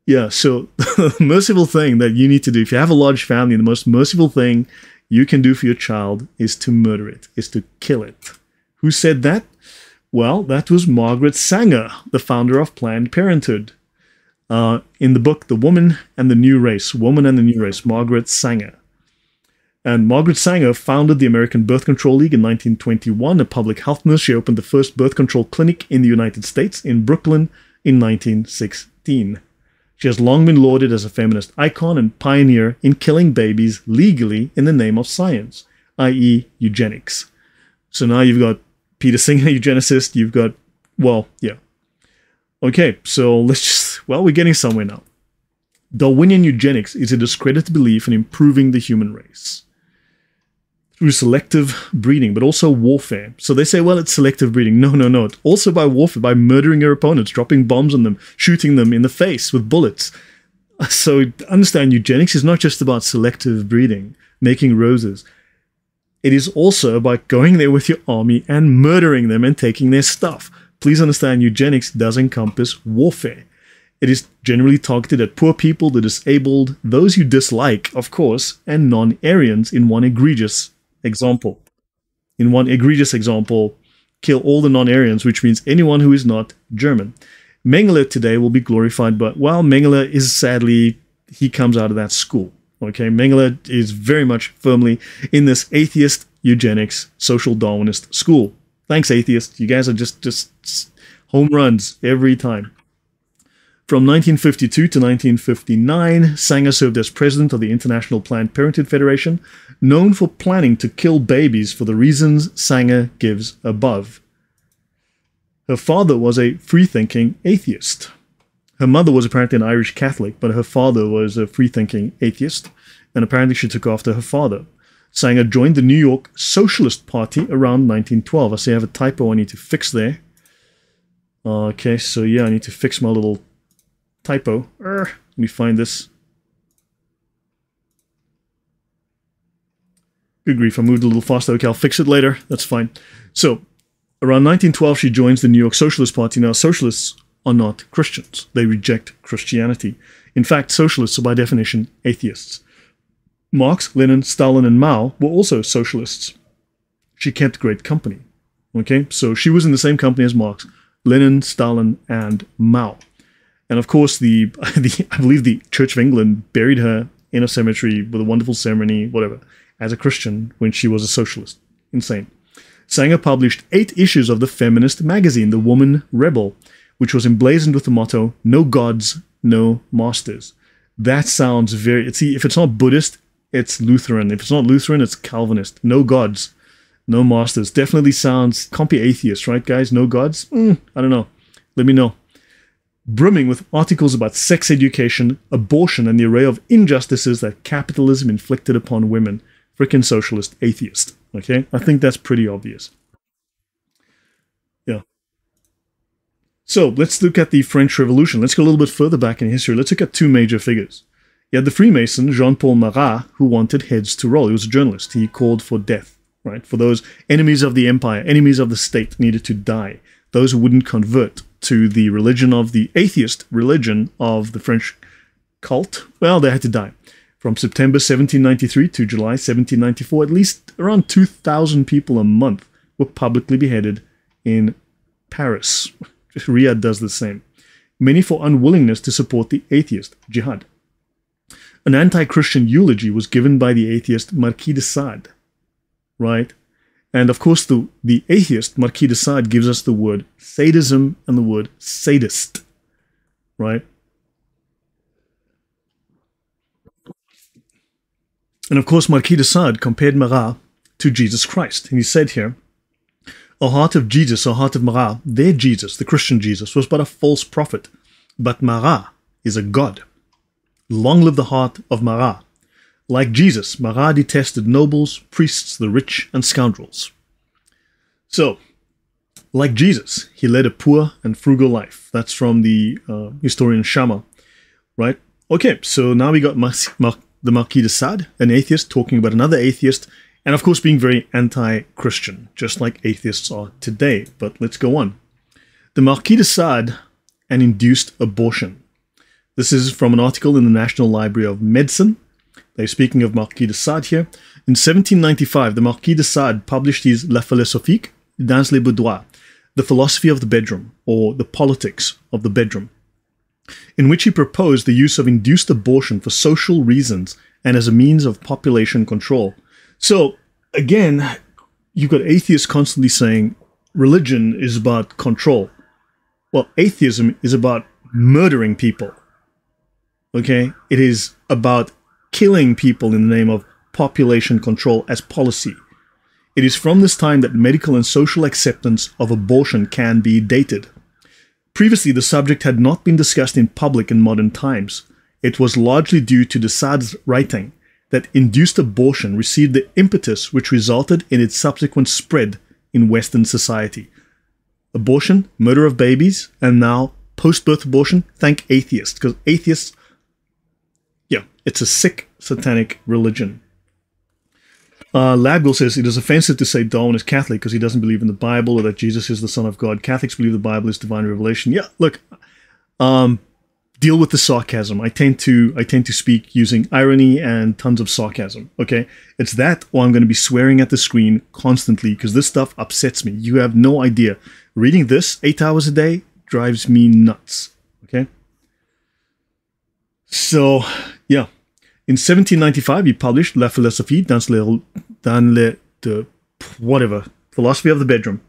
Yeah, so the merciful thing that you need to do, if you have a large family, the most merciful thing you can do for your child is to murder it, is to kill it. Who said that? Well, that was Margaret Sanger, the founder of Planned Parenthood. Uh, in the book The Woman and the New Race, Woman and the New Race, Margaret Sanger. And Margaret Sanger founded the American Birth Control League in 1921, a public health nurse. She opened the first birth control clinic in the United States in Brooklyn in 1916. She has long been lauded as a feminist icon and pioneer in killing babies legally in the name of science, i.e., eugenics. So now you've got Peter Singer, eugenicist, you've got, well, yeah. Okay, so let's just, well, we're getting somewhere now. Darwinian eugenics is a discredited belief in improving the human race through selective breeding, but also warfare. So they say, well, it's selective breeding. No, no, no. It's also by warfare, by murdering your opponents, dropping bombs on them, shooting them in the face with bullets. So understand eugenics is not just about selective breeding, making roses. It is also about going there with your army and murdering them and taking their stuff. Please understand eugenics does encompass warfare. It is generally targeted at poor people, the disabled, those you dislike, of course, and non Aryans in one egregious example. In one egregious example, kill all the non-Aryans, which means anyone who is not German. Mengele today will be glorified, but while Mengele is sadly, he comes out of that school. Okay, Mengele is very much firmly in this atheist eugenics social Darwinist school. Thanks, atheists. You guys are just just home runs every time. From 1952 to 1959, Sanger served as president of the International Planned Parenthood Federation, known for planning to kill babies for the reasons Sanger gives above. Her father was a free-thinking atheist. Her mother was apparently an Irish Catholic, but her father was a free-thinking atheist, and apparently she took after her father. Sanger joined the New York Socialist Party around 1912. I see I have a typo I need to fix there. Okay, so yeah, I need to fix my little typo. let me find this. Good grief, I moved a little faster. Okay, I'll fix it later. That's fine. So, around 1912, she joins the New York Socialist Party. Now, socialists are not Christians. They reject Christianity. In fact, socialists are by definition atheists. Marx, Lenin, Stalin, and Mao were also socialists. She kept great company. Okay, so she was in the same company as Marx, Lenin, Stalin, and Mao. And of course, the, the I believe the Church of England buried her in a cemetery with a wonderful ceremony, whatever, as a Christian when she was a socialist. Insane. Sanger published eight issues of the feminist magazine, The Woman Rebel, which was emblazoned with the motto, No gods, no masters. That sounds very, see, if it's not Buddhist, it's Lutheran. If it's not Lutheran, it's Calvinist. No gods, no masters. Definitely sounds, can't be atheist, right, guys? No gods? Mm, I don't know. Let me know brimming with articles about sex education, abortion, and the array of injustices that capitalism inflicted upon women. Frickin' socialist atheist. Okay? I think that's pretty obvious. Yeah. So let's look at the French Revolution. Let's go a little bit further back in history. Let's look at two major figures. You had the Freemason, Jean Paul Marat, who wanted heads to roll. He was a journalist. He called for death, right? For those enemies of the empire, enemies of the state needed to die. Those who wouldn't convert to the religion of the atheist religion of the French cult, well, they had to die. From September 1793 to July 1794, at least around 2,000 people a month were publicly beheaded in Paris. Riyadh does the same. Many for unwillingness to support the atheist jihad. An anti Christian eulogy was given by the atheist Marquis de Sade, right? And of course, the, the atheist Marquis de Sade gives us the word sadism and the word sadist, right? And of course, Marquis de Sade compared Marat to Jesus Christ. And he said here, a heart of Jesus, a heart of Marat, their Jesus, the Christian Jesus, was but a false prophet, but Marat is a god. Long live the heart of Marat. Like Jesus, Marat detested nobles, priests, the rich, and scoundrels. So, like Jesus, he led a poor and frugal life. That's from the uh, historian Schama, right? Okay, so now we got Mar- Mar- the Marquis de Sade, an atheist, talking about another atheist, and of course being very anti-Christian, just like atheists are today. But let's go on. The Marquis de Sade, an induced abortion. This is from an article in the National Library of Medicine, they're speaking of Marquis de Sade here. In 1795, the Marquis de Sade published his La Philosophique dans les boudoirs, the philosophy of the bedroom, or the politics of the bedroom, in which he proposed the use of induced abortion for social reasons and as a means of population control. So, again, you've got atheists constantly saying religion is about control. Well, atheism is about murdering people. Okay? It is about killing people in the name of population control as policy. It is from this time that medical and social acceptance of abortion can be dated. Previously, the subject had not been discussed in public in modern times. It was largely due to de Sade's writing that induced abortion received the impetus which resulted in its subsequent spread in Western society. Abortion, murder of babies, and now post birth abortion, thank atheists, because atheists it's a sick satanic religion. Uh, says it is offensive to say Darwin is Catholic because he doesn't believe in the Bible or that Jesus is the Son of God. Catholics believe the Bible is divine revelation. Yeah, look, um, deal with the sarcasm. I tend to I tend to speak using irony and tons of sarcasm. Okay, it's that, or I'm going to be swearing at the screen constantly because this stuff upsets me. You have no idea. Reading this eight hours a day drives me nuts. Okay. So yeah. In 1795, he published La philosophie dans le, dans le de, whatever, philosophy of the bedroom.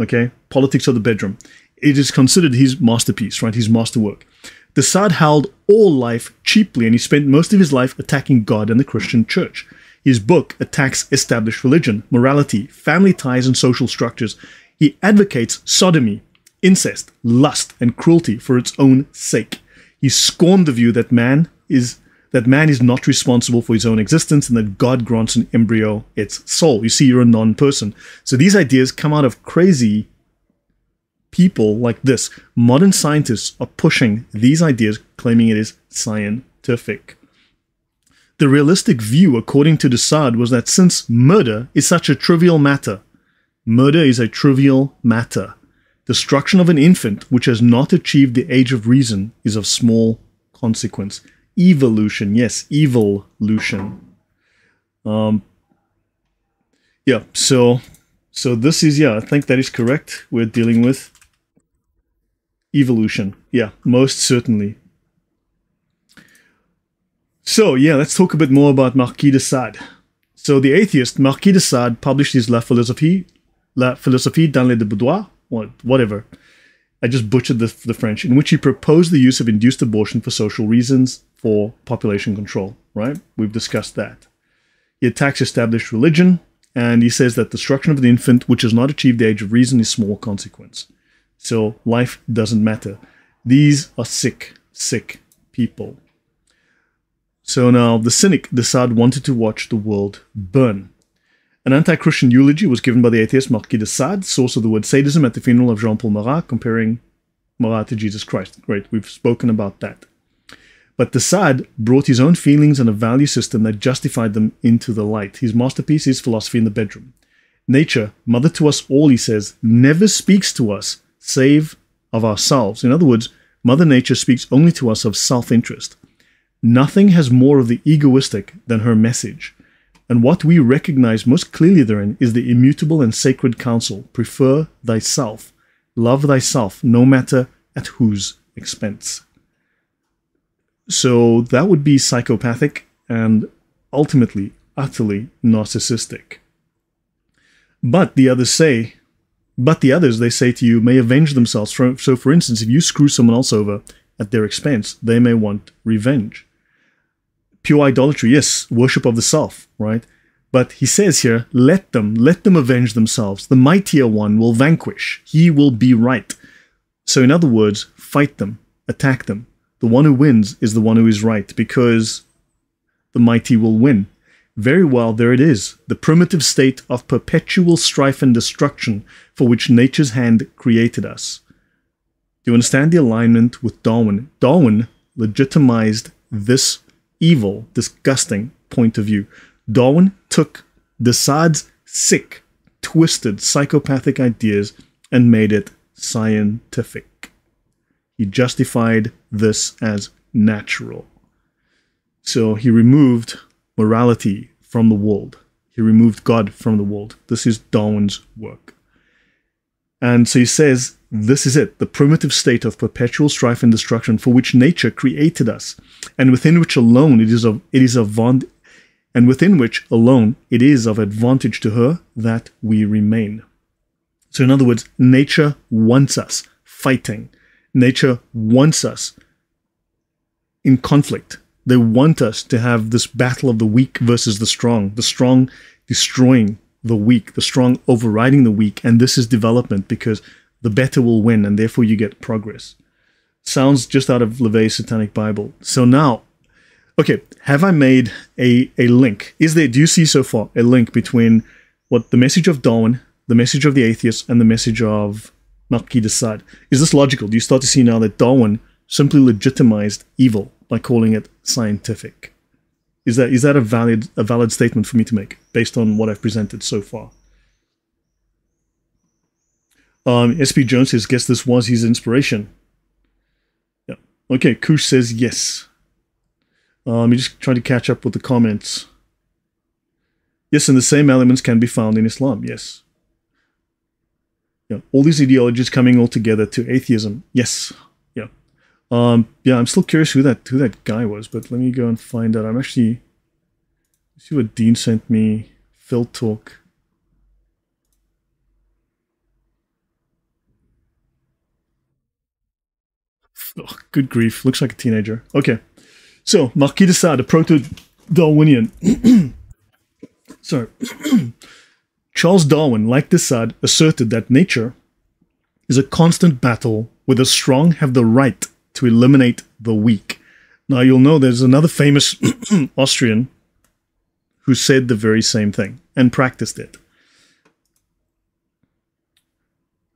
Okay? Politics of the bedroom. It is considered his masterpiece, right? His masterwork. De Sade held all life cheaply, and he spent most of his life attacking God and the Christian church. His book attacks established religion, morality, family ties, and social structures. He advocates sodomy, incest, lust, and cruelty for its own sake. He scorned the view that man is that man is not responsible for his own existence and that God grants an embryo its soul. You see, you're a non person. So these ideas come out of crazy people like this. Modern scientists are pushing these ideas, claiming it is scientific. The realistic view, according to de Sade, was that since murder is such a trivial matter, murder is a trivial matter. Destruction of an infant which has not achieved the age of reason is of small consequence evolution. Yes, evolution. Um, yeah, so so this is yeah, I think that is correct. We're dealing with evolution. Yeah, most certainly. So yeah, let's talk a bit more about Marquis de Sade. So the atheist Marquis de Sade published his La Philosophie, La Philosophie dans les boudoirs, whatever. I just butchered the, the French, in which he proposed the use of induced abortion for social reasons, for population control, right? We've discussed that. He attacks established religion, and he says that destruction of the infant which has not achieved the age of reason is small consequence. So life doesn't matter. These are sick, sick people. So now the cynic de Sade wanted to watch the world burn. An anti-Christian eulogy was given by the atheist Marquis de Sade, source of the word sadism, at the funeral of Jean-Paul Marat, comparing Marat to Jesus Christ. Great, we've spoken about that. But de Sade brought his own feelings and a value system that justified them into the light. His masterpiece is philosophy in the bedroom. Nature, mother to us all, he says, never speaks to us save of ourselves. In other words, Mother Nature speaks only to us of self interest. Nothing has more of the egoistic than her message. And what we recognize most clearly therein is the immutable and sacred counsel prefer thyself, love thyself, no matter at whose expense. So that would be psychopathic and ultimately utterly narcissistic. But the others say, but the others, they say to you, may avenge themselves. So, for instance, if you screw someone else over at their expense, they may want revenge. Pure idolatry, yes, worship of the self, right? But he says here, let them, let them avenge themselves. The mightier one will vanquish. He will be right. So, in other words, fight them, attack them. The one who wins is the one who is right because the mighty will win. Very well, there it is, the primitive state of perpetual strife and destruction for which nature's hand created us. Do you understand the alignment with Darwin? Darwin legitimized this evil, disgusting point of view. Darwin took de Sade's sick, twisted, psychopathic ideas and made it scientific. He justified this as natural. So he removed morality from the world. He removed God from the world. This is Darwin's work. And so he says, this is it, the primitive state of perpetual strife and destruction for which nature created us, and within which alone it is of it is of and within which alone it is of advantage to her that we remain. So in other words, nature wants us fighting. Nature wants us in conflict. They want us to have this battle of the weak versus the strong, the strong destroying the weak, the strong overriding the weak. And this is development because the better will win and therefore you get progress. Sounds just out of LaVey's Satanic Bible. So now, okay, have I made a, a link? Is there, do you see so far a link between what the message of Darwin, the message of the atheist, and the message of Marquis de Sade? Is this logical? Do you start to see now that Darwin simply legitimized evil by calling it scientific. Is that is that a valid a valid statement for me to make based on what I've presented so far? Um, SP Jones says, guess this was his inspiration. Yeah. Okay, Kush says yes. Um, you just trying to catch up with the comments. Yes, and the same elements can be found in Islam. Yes. Yeah, all these ideologies coming all together to atheism. Yes, Yeah. um, yeah, I'm still curious who that who that guy was, but let me go and find out. I'm actually see what Dean sent me. Phil talk. Oh, good grief! Looks like a teenager. Okay, so Marquis de Sade, a proto-Darwinian. Sorry. Charles Darwin, like de Sade, asserted that nature is a constant battle where the strong have the right to eliminate the weak. Now, you'll know there's another famous Austrian who said the very same thing and practiced it.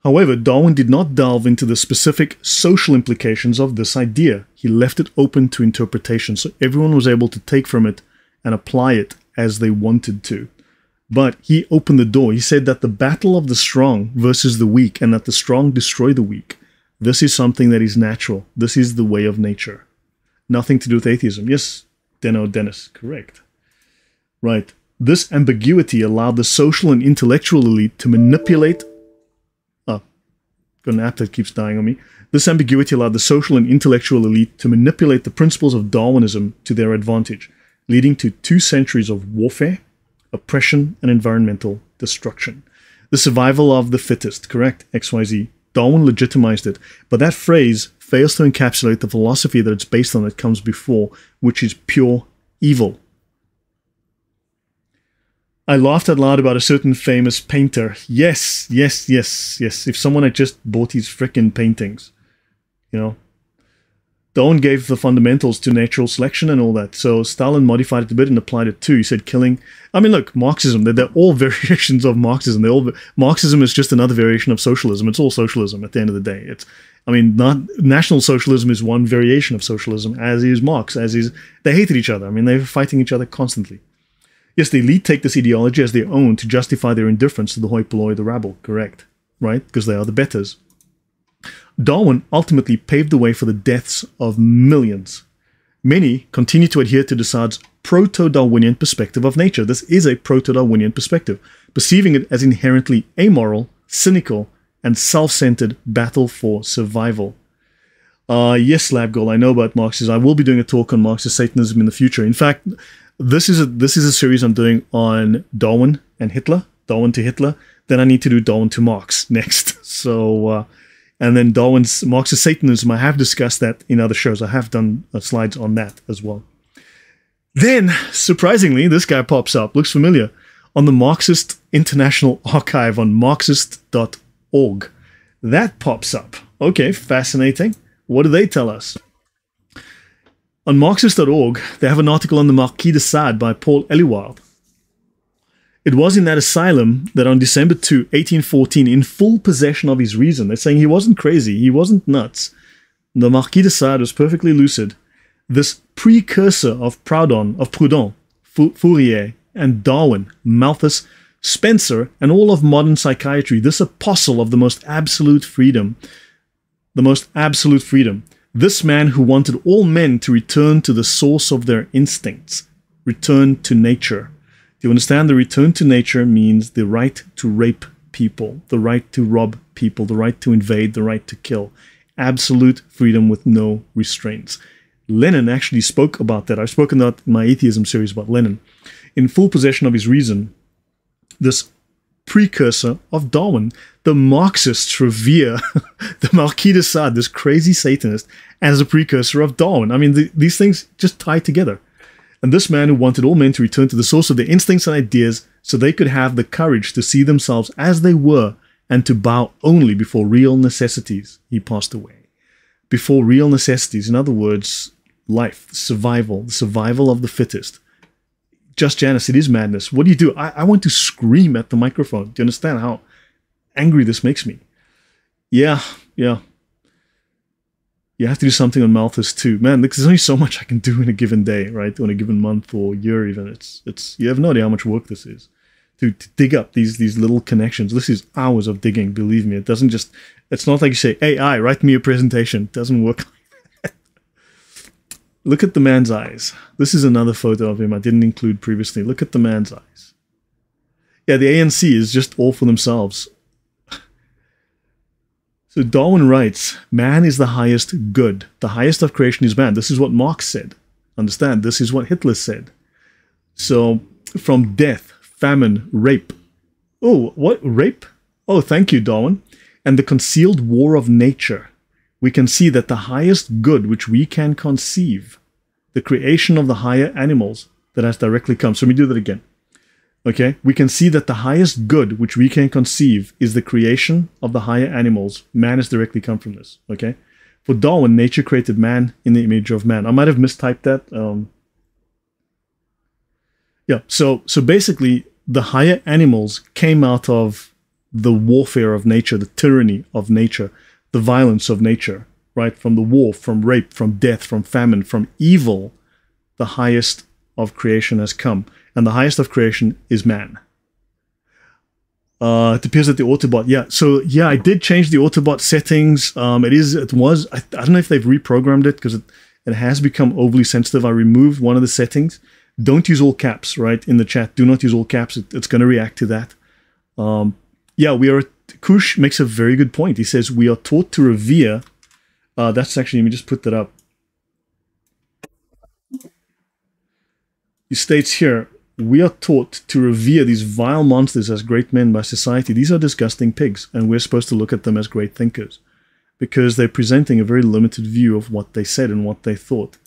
However, Darwin did not delve into the specific social implications of this idea. He left it open to interpretation, so everyone was able to take from it and apply it as they wanted to. But he opened the door. He said that the battle of the strong versus the weak, and that the strong destroy the weak, this is something that is natural. This is the way of nature. Nothing to do with atheism. Yes, Deno Dennis, correct. Right. This ambiguity allowed the social and intellectual elite to manipulate. Ah, oh, got an app that keeps dying on me. This ambiguity allowed the social and intellectual elite to manipulate the principles of Darwinism to their advantage, leading to two centuries of warfare, oppression, and environmental destruction. The survival of the fittest, correct? XYZ. Darwin legitimized it, but that phrase fails to encapsulate the philosophy that it's based on that comes before, which is pure evil. I laughed out loud about a certain famous painter. Yes, yes, yes, yes. If someone had just bought his frickin' paintings, you know, Darwin gave the fundamentals to natural selection and all that. So Stalin modified it a bit and applied it too. He said killing. I mean, look, Marxism, they're, they're all variations of Marxism. They all Marxism is just another variation of socialism. It's all socialism at the end of the day. It's I mean, not National Socialism is one variation of socialism, as is Marx, as is they hated each other. I mean, they were fighting each other constantly. Yes, the elite take this ideology as their own to justify their indifference to the hoi polloi, the rabble, correct, right? Because they are the betters. Darwin ultimately paved the way for the deaths of millions. Many continue to adhere to de Sade's proto Darwinian perspective of nature. This is a proto Darwinian perspective, perceiving it as inherently amoral, cynical, and self centered battle for survival. Uh, yes, Lab Girl, I know about Marxism. I will be doing a talk on Marxist Satanism in the future. In fact, this is a this is a series I'm doing on Darwin and Hitler, Darwin to Hitler. Then I need to do Darwin to Marx next. So, uh, and then Darwin's Marxist Satanism. I have discussed that in other shows. I have done uh, slides on that as well. Then, surprisingly, this guy pops up. Looks familiar on the Marxist International Archive on Marxist.org. That pops up. Okay, fascinating. What do they tell us? On Marxist.org, they have an article on the Marquis de Sade by Paul Eluard. It was in that asylum that on December 2, 1814, in full possession of his reason, they're saying he wasn't crazy, he wasn't nuts. The Marquis de Sade was perfectly lucid. This precursor of Proudhon, of Proudhon, Fourier, and Darwin, Malthus, Spencer, and all of modern psychiatry, this apostle of the most absolute freedom, the most absolute freedom, this man who wanted all men to return to the source of their instincts, return to nature. Do you understand? The return to nature means the right to rape people, the right to rob people, the right to invade, the right to kill. Absolute freedom with no restraints. Lenin actually spoke about that. I've spoken about in my atheism series about Lenin. In full possession of his reason, this precursor of Darwin. The Marxists revere the Marquis de Sade, this crazy Satanist, as a precursor of Darwin. I mean, the, these things just tie together. And this man who wanted all men to return to the source of their instincts and ideas so they could have the courage to see themselves as they were and to bow only before real necessities, he passed away. Before real necessities, in other words, life, survival, the survival of the fittest. Just Janice, it is madness. What do you do? I, I want to scream at the microphone. Do you understand how angry this makes me? Yeah, yeah. You have to do something on Malthus too. Man, there's only so much I can do in a given day, right? On a given month or year even. It's it's you have no idea how much work this is. To, to dig up these these little connections. This is hours of digging, believe me. It doesn't just it's not like you say, AI write me a presentation. It doesn't work Look at the man's eyes. This is another photo of him I didn't include previously. Look at the man's eyes. Yeah, the ANC is just all for themselves. So Darwin writes, man is the highest good. The highest of creation is man. This is what Marx said. Understand? This is what Hitler said. So from death, famine, rape. Oh, what? Rape? Oh, thank you, Darwin. And the concealed war of nature we can see that the highest good which we can conceive, the creation of the higher animals, that has directly come. So let me do that again. Okay, we can see that the highest good which we can conceive is the creation of the higher animals. Man has directly come from this. Okay, for Darwin, nature created man in the image of man. I might have mistyped that. Um, yeah, so so basically, the higher animals came out of the warfare of nature, the tyranny of nature the violence of nature, right? From the war, from rape, from death, from famine, from evil, the highest of creation has come. And the highest of creation is man. Uh, it appears that the Autobot, yeah. So yeah, I did change the Autobot settings. Um, it is, it was. I, I don't know if they've reprogrammed it because it, it has become overly sensitive. I removed one of the settings. Don't use all caps, right? In the chat, do not use all caps. It, it's going to react to that. Um, yeah, we are Kush makes a very good point. He says we are taught to revere. Uh, that's actually let me just put that up. He states here we are taught to revere these vile monsters as great men by society. These are disgusting pigs, and we're supposed to look at them as great thinkers because they're presenting a very limited view of what they said and what they thought.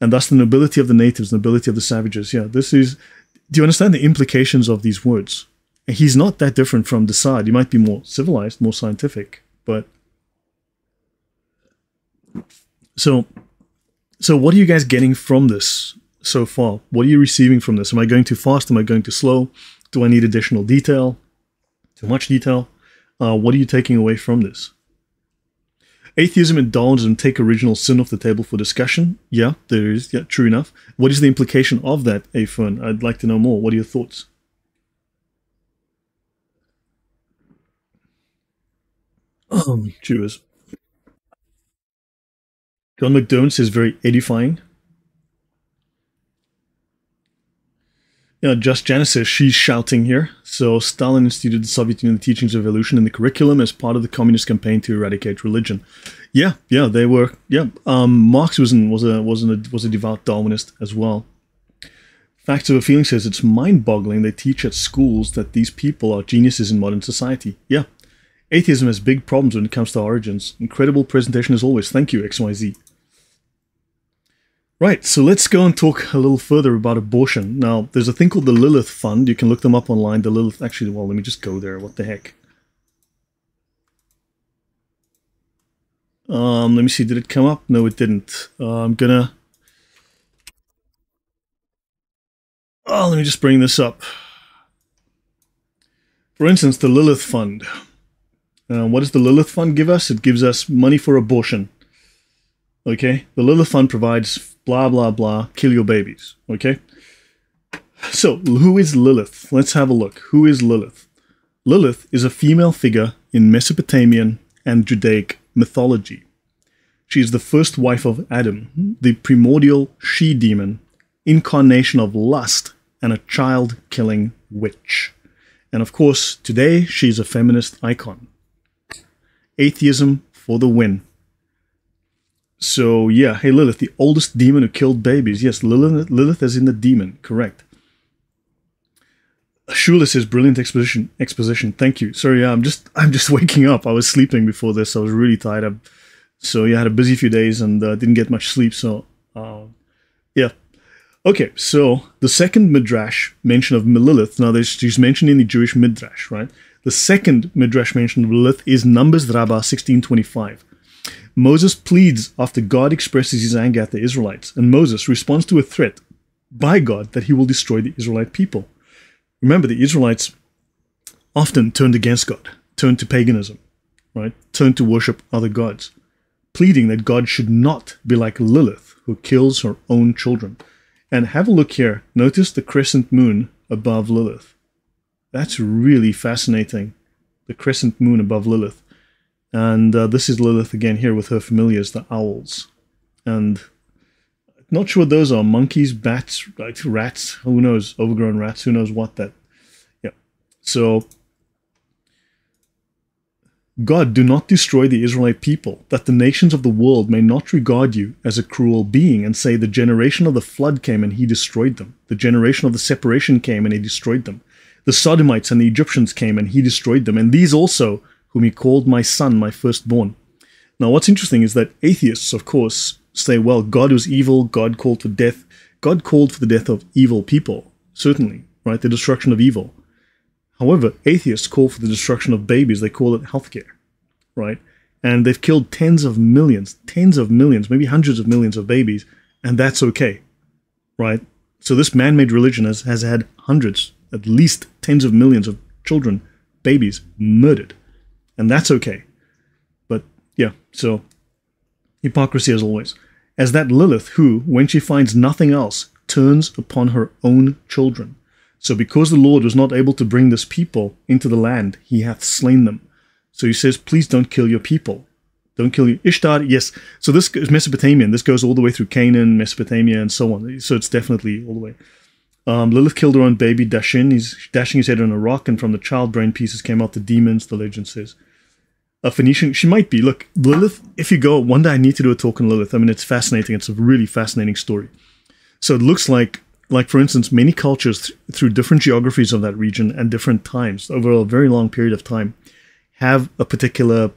And thus, the nobility of the natives, nobility of the savages. Yeah, this is. Do you understand the implications of these words? he's not that different from De Sade. He might be more civilized, more scientific, but so so what are you guys getting from this so far? What are you receiving from this? Am I going too fast? Am I going too slow? Do I need additional detail? Too much detail? Uh, what are you taking away from this? Atheism and Darwinism take original sin off the table for discussion. Yeah, there is. Yeah, true enough. What is the implication of that, Afern? I'd like to know more. What are your thoughts? Um, cheers. John McDermott says very edifying. Yeah, Just Janice says she's shouting here. So Stalin instituted the Soviet Union teachings of evolution in the curriculum as part of the communist campaign to eradicate religion. Yeah, yeah, they were. Yeah, um, Marx was an, was a was a was a devout Darwinist as well. Facts of a Feeling says it's mind-boggling they teach at schools that these people are geniuses in modern society. Yeah, atheism has big problems when it comes to origins. Incredible presentation as always. Thank you, XYZ. Right, so let's go and talk a little further about abortion. Now, there's a thing called the Lilith Fund. You can look them up online. The Lilith, actually, well, let me just go there. What the heck? Um, let me see. Did it come up? No, it didn't. Uh, I'm gonna. Oh, let me just bring this up. For instance, the Lilith Fund. Uh, what does the Lilith Fund give us? It gives us money for abortion. Okay, the Lilith Fund provides blah blah blah, kill your babies. Okay, so who is Lilith? Let's have a look. Who is Lilith? Lilith is a female figure in Mesopotamian and Judaic mythology. She is the first wife of Adam, the primordial she demon, incarnation of lust, and a child killing witch. And of course, today she's a feminist icon. Atheism for the win. So yeah, hey Lilith, the oldest demon who killed babies. Yes, Lilith, Lilith is in the demon, correct. Shula says brilliant exposition. Exposition. Thank you. Sorry, yeah, I'm just I'm just waking up. I was sleeping before this. I was really tired. i so yeah, I had a busy few days and uh, didn't get much sleep. So uh, yeah. Okay, so the second midrash mention of Lilith. Now, she's mentioned in the Jewish midrash, right? The second midrash mention of Lilith is Numbers Rabbah 1625. Moses pleads after God expresses his anger at the Israelites, and Moses responds to a threat by God that he will destroy the Israelite people. Remember, the Israelites often turned against God, turned to paganism, right? Turned to worship other gods, pleading that God should not be like Lilith, who kills her own children. And have a look here. Notice the crescent moon above Lilith. That's really fascinating. The crescent moon above Lilith. And uh, this is Lilith again here with her familiars, the owls. And not sure what those are monkeys, bats, rats, who knows, overgrown rats, who knows what that. Yeah. So, God, do not destroy the Israelite people, that the nations of the world may not regard you as a cruel being and say, The generation of the flood came and he destroyed them. The generation of the separation came and he destroyed them. The Sodomites and the Egyptians came and he destroyed them. And these also whom he called my son, my firstborn. Now, what's interesting is that atheists, of course, say, well, God was evil, God called for death. God called for the death of evil people, certainly, right? The destruction of evil. However, atheists call for the destruction of babies. They call it healthcare, right? And they've killed tens of millions, tens of millions, maybe hundreds of millions of babies, and that's okay, right? So this man-made religion has, has had hundreds, at least tens of millions of children, babies, murdered and that's okay. But yeah, so hypocrisy as always. As that Lilith who, when she finds nothing else, turns upon her own children. So because the Lord was not able to bring this people into the land, he hath slain them. So he says, please don't kill your people. Don't kill you. Ishtar, yes. So this is Mesopotamian. This goes all the way through Canaan, Mesopotamia, and so on. So it's definitely all the way. Um, Lilith killed her own baby, Dashin. He's dashing his head on a rock, and from the child brain pieces came out the demons, the legend says a Phoenician. She might be. Look, Lilith, if you go, one day I need to do a talk on Lilith. I mean, it's fascinating. It's a really fascinating story. So it looks like, like for instance, many cultures th- through different geographies of that region and different times over a very long period of time have a particular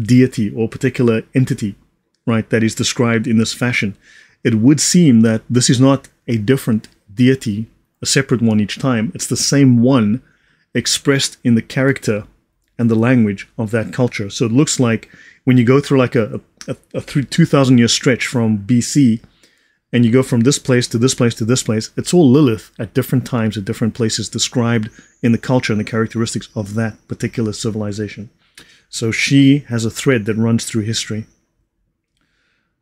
deity or particular entity, right, that is described in this fashion. It would seem that this is not a different deity, a separate one each time. It's the same one expressed in the character and the language of that culture. So it looks like when you go through like a, a, a 2,000 year stretch from BC and you go from this place to this place to this place, it's all Lilith at different times at different places described in the culture and the characteristics of that particular civilization. So she has a thread that runs through history.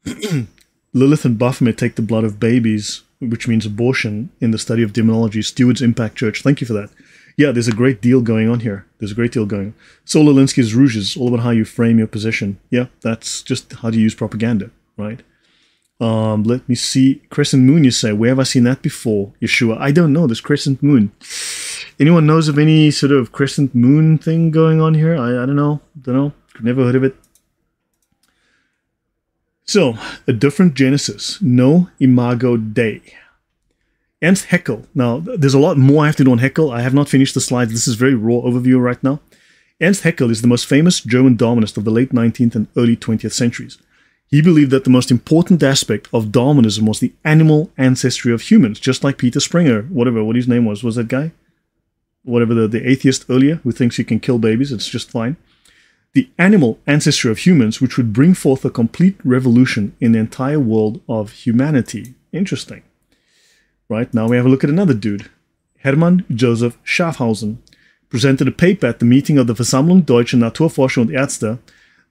Lilith and Baphomet take the blood of babies, which means abortion, in the study of demonology. Stewards Impact Church. Thank you for that. Yeah, there's a great deal going on here. There's a great deal going on. Saul Alinsky's Rouges, all about how you frame your position. Yeah, that's just how to use propaganda, right? Um, let me see. Crescent Moon, you say. Where have I seen that before? Yeshua. I don't know. This Crescent Moon. Anyone knows of any sort of Crescent Moon thing going on here? I, I don't know. Don't know. Never heard of it. So, a different Genesis. No Imago Dei. Ernst Haeckel. Now, there's a lot more I have to do on Haeckel. I have not finished the slides. This is very raw overview right now. Ernst Haeckel is the most famous German Darwinist of the late 19th and early 20th centuries. He believed that the most important aspect of Darwinism was the animal ancestry of humans, just like Peter Springer, whatever, what his name was. Was that guy? Whatever, the, the atheist earlier who thinks you can kill babies, it's just fine. The animal ancestry of humans, which would bring forth a complete revolution in the entire world of humanity. Interesting. Right, now we have a look at another dude. Hermann Joseph Schaaffhausen presented a paper at the meeting of the Versammlung Deutscher Naturforscher und Ärzte.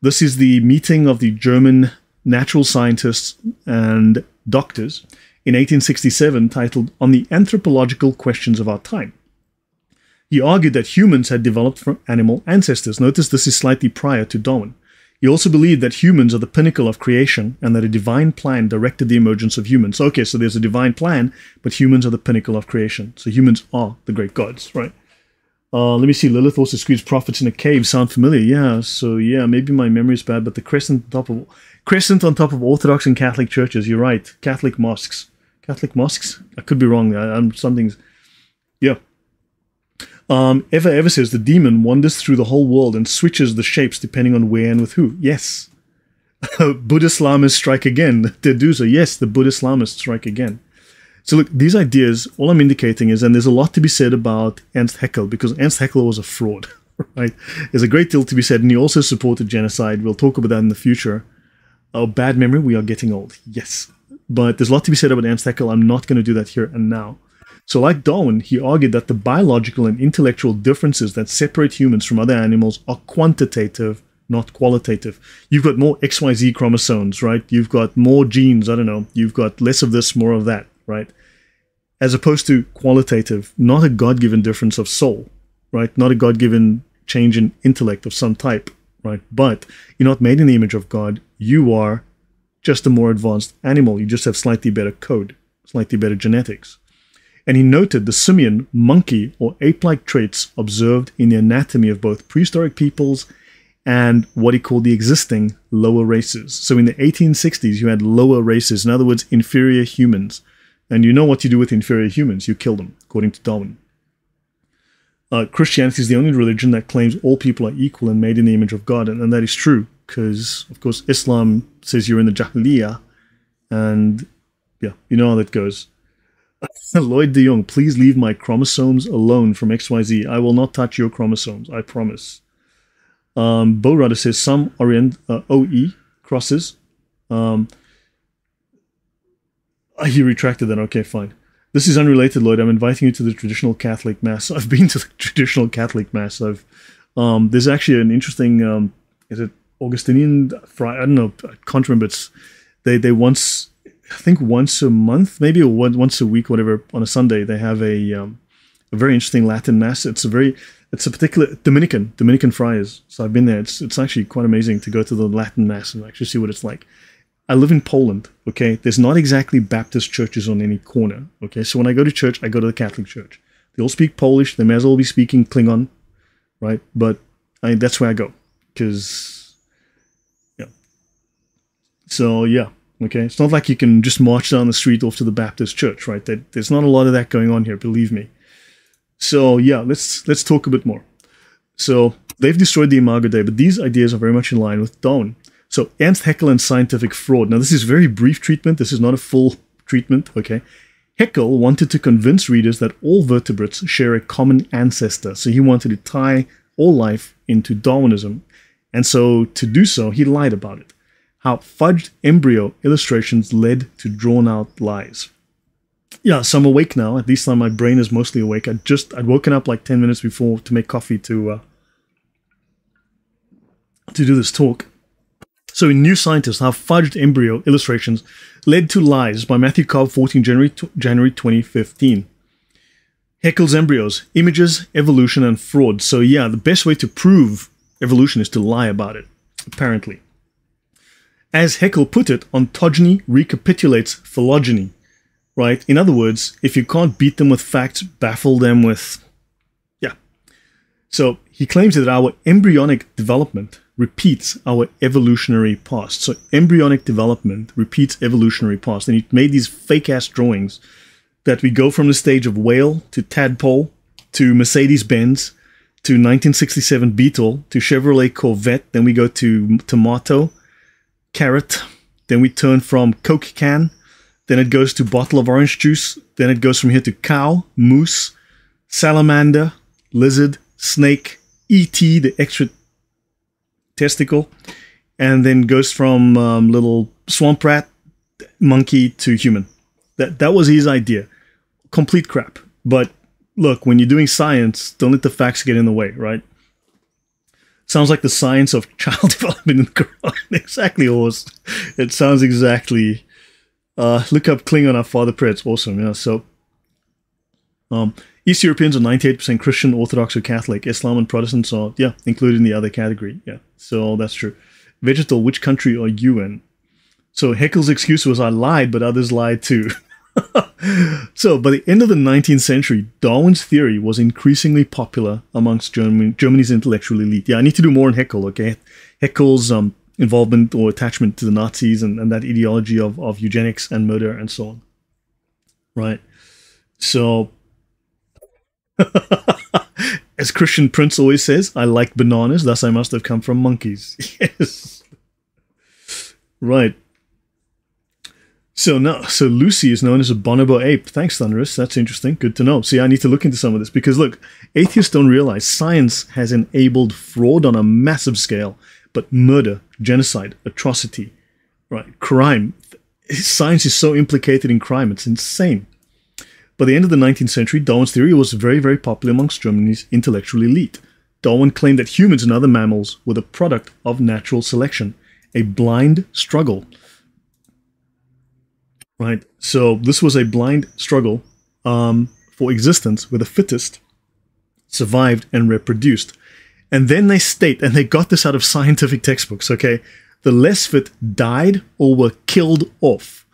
This is the meeting of the German natural scientists and doctors in 1867 titled On the Anthropological Questions of Our Time. He argued that humans had developed from animal ancestors. Notice this is slightly prior to Darwin. He also believed that humans are the pinnacle of creation and that a divine plan directed the emergence of humans. Okay, so there's a divine plan, but humans are the pinnacle of creation. So humans are the great gods, right? Uh, let me see. Lilith also squeezed prophets in a cave. Sound familiar? Yeah. So yeah, maybe my memory is bad, but the crescent on top of crescent on top of Orthodox and Catholic churches. You're right. Catholic mosques. Catholic mosques. I could be wrong. I, I'm something's. Um, Eva Ever says the demon wanders through the whole world and switches the shapes depending on where and with who. Yes. Buddhist Islamists strike again. They. Yes, the Buddhist Islamists strike again. So look, these ideas, all I'm indicating is, and there's a lot to be said about Ernst Haeckel because Ernst Haeckel was a fraud, right? There's a great deal to be said, and he also supported genocide. We'll talk about that in the future. Oh, bad memory, we are getting old. Yes. But there's a lot to be said about Ernst Haeckel. I'm not going to do that here and now. So, like Darwin, he argued that the biological and intellectual differences that separate humans from other animals are quantitative, not qualitative. You've got more XYZ chromosomes, right? You've got more genes, I don't know. You've got less of this, more of that, right? As opposed to qualitative, not a God given difference of soul, right? Not a God given change in intellect of some type, right? But you're not made in the image of God. You are just a more advanced animal. You just have slightly better code, slightly better genetics and he noted the simian, monkey, or ape like traits observed in the anatomy of both prehistoric peoples and what he called the existing lower races. So in the 1860s, you had lower races, in other words, inferior humans. And you know what you do with inferior humans? You kill them, according to Darwin. Uh, Christianity is the only religion that claims all people are equal and made in the image of God, and, and that is true because, of course, Islam says you're in the Jahiliyyah, and yeah, you know how that goes. Lloyd de Jongh, please leave my chromosomes alone from XYZ. I will not touch your chromosomes, I promise. Um, Bo Rudder says some orient uh, OE crosses. Um, he retracted that. Okay, fine. This is unrelated, Lloyd. I'm inviting you to the traditional Catholic Mass. I've been to the traditional Catholic Mass. I've um, there's actually an interesting um, is it Augustinian? I don't know. I can't remember. It's they they once I think once a month, maybe once a week, whatever, on a Sunday, they have a um, a very interesting Latin mass. It's a very it's a particular Dominican Dominican friars. So I've been there. It's it's actually quite amazing to go to the Latin mass and actually see what it's like. I live in Poland. Okay, there's not exactly Baptist churches on any corner. Okay, so when I go to church, I go to the Catholic church. They all speak Polish. They may as well be speaking Klingon, right? But I, that's where I go because yeah. So yeah, Okay, it's not like you can just march down the street off to the Baptist church, right? There's not a lot of that going on here, believe me. So yeah, let's let's talk a bit more. So they've destroyed the Imago Dei, but these ideas are very much in line with Darwin. So Ernst Haeckel and scientific fraud. Now this is very brief treatment. This is not a full treatment. Okay, Haeckel wanted to convince readers that all vertebrates share a common ancestor. So he wanted to tie all life into Darwinism, and so to do so, he lied about it how fudged embryo illustrations led to drawn out lies. Yeah, so I'm awake now. At least my brain is mostly awake. I just I'd woken up like 10 minutes before to make coffee to uh, to do this talk. So in New Scientist, how fudged embryo illustrations led to lies by Matthew Cobb, 14 January, January 2015. Haeckel's embryos, images, evolution, and fraud. So yeah, the best way to prove evolution is to lie about it, apparently. As Haeckel put it, ontogeny recapitulates phylogeny, right? In other words, if you can't beat them with facts, baffle them with, yeah. So he claims that our embryonic development repeats our evolutionary past. So embryonic development repeats evolutionary past. And he made these fake ass drawings that we go from the stage of whale to tadpole to Mercedes Benz to 1967 Beetle to Chevrolet Corvette. Then we go to tomato, carrot. Then we turn from Coke can. Then it goes to bottle of orange juice. Then it goes from here to cow, moose, salamander, lizard, snake, ET, the extra testicle, and then goes from um, little swamp rat, monkey to human. That that was his idea complete crap. But look, when you're doing science, don't let the facts get in the way, right? Sounds like the science of child development in the Quran. exactly, horse. It sounds exactly. Uh, look up Klingon, our father prayer. It's awesome. Yeah. So, um, East Europeans are 98% Christian, Orthodox, or Catholic. Islam and Protestants are, yeah, included in the other category. Yeah. So that's true. Vegetal, which country are you in? So Haeckel's excuse was I lied, but others lied too. so, by the end of the 19th century, Darwin's theory was increasingly popular amongst Germany, Germany's intellectual elite. Yeah, I need to do more on Haeckel, okay? Haeckel's um, involvement or attachment to the Nazis and, and that ideology of, of eugenics and murder and so on. Right? So, as Christian Prince always says, I like bananas, thus I must have come from monkeys. yes. Right. So no, so Lucy is known as a bonobo ape. Thanks, Thunderous. That's interesting. Good to know. See, I need to look into some of this because look, atheists don't realize science has enabled fraud on a massive scale, but murder, genocide, atrocity, right, crime. Science is so implicated in crime, it's insane. By the end of the 19th century, Darwin's theory was very, very popular amongst Germany's intellectual elite. Darwin claimed that humans and other mammals were the product of natural selection, a blind struggle right? So this was a blind struggle um, for existence where the fittest survived and reproduced. And then they state, and they got this out of scientific textbooks, okay? The less fit died or were killed off.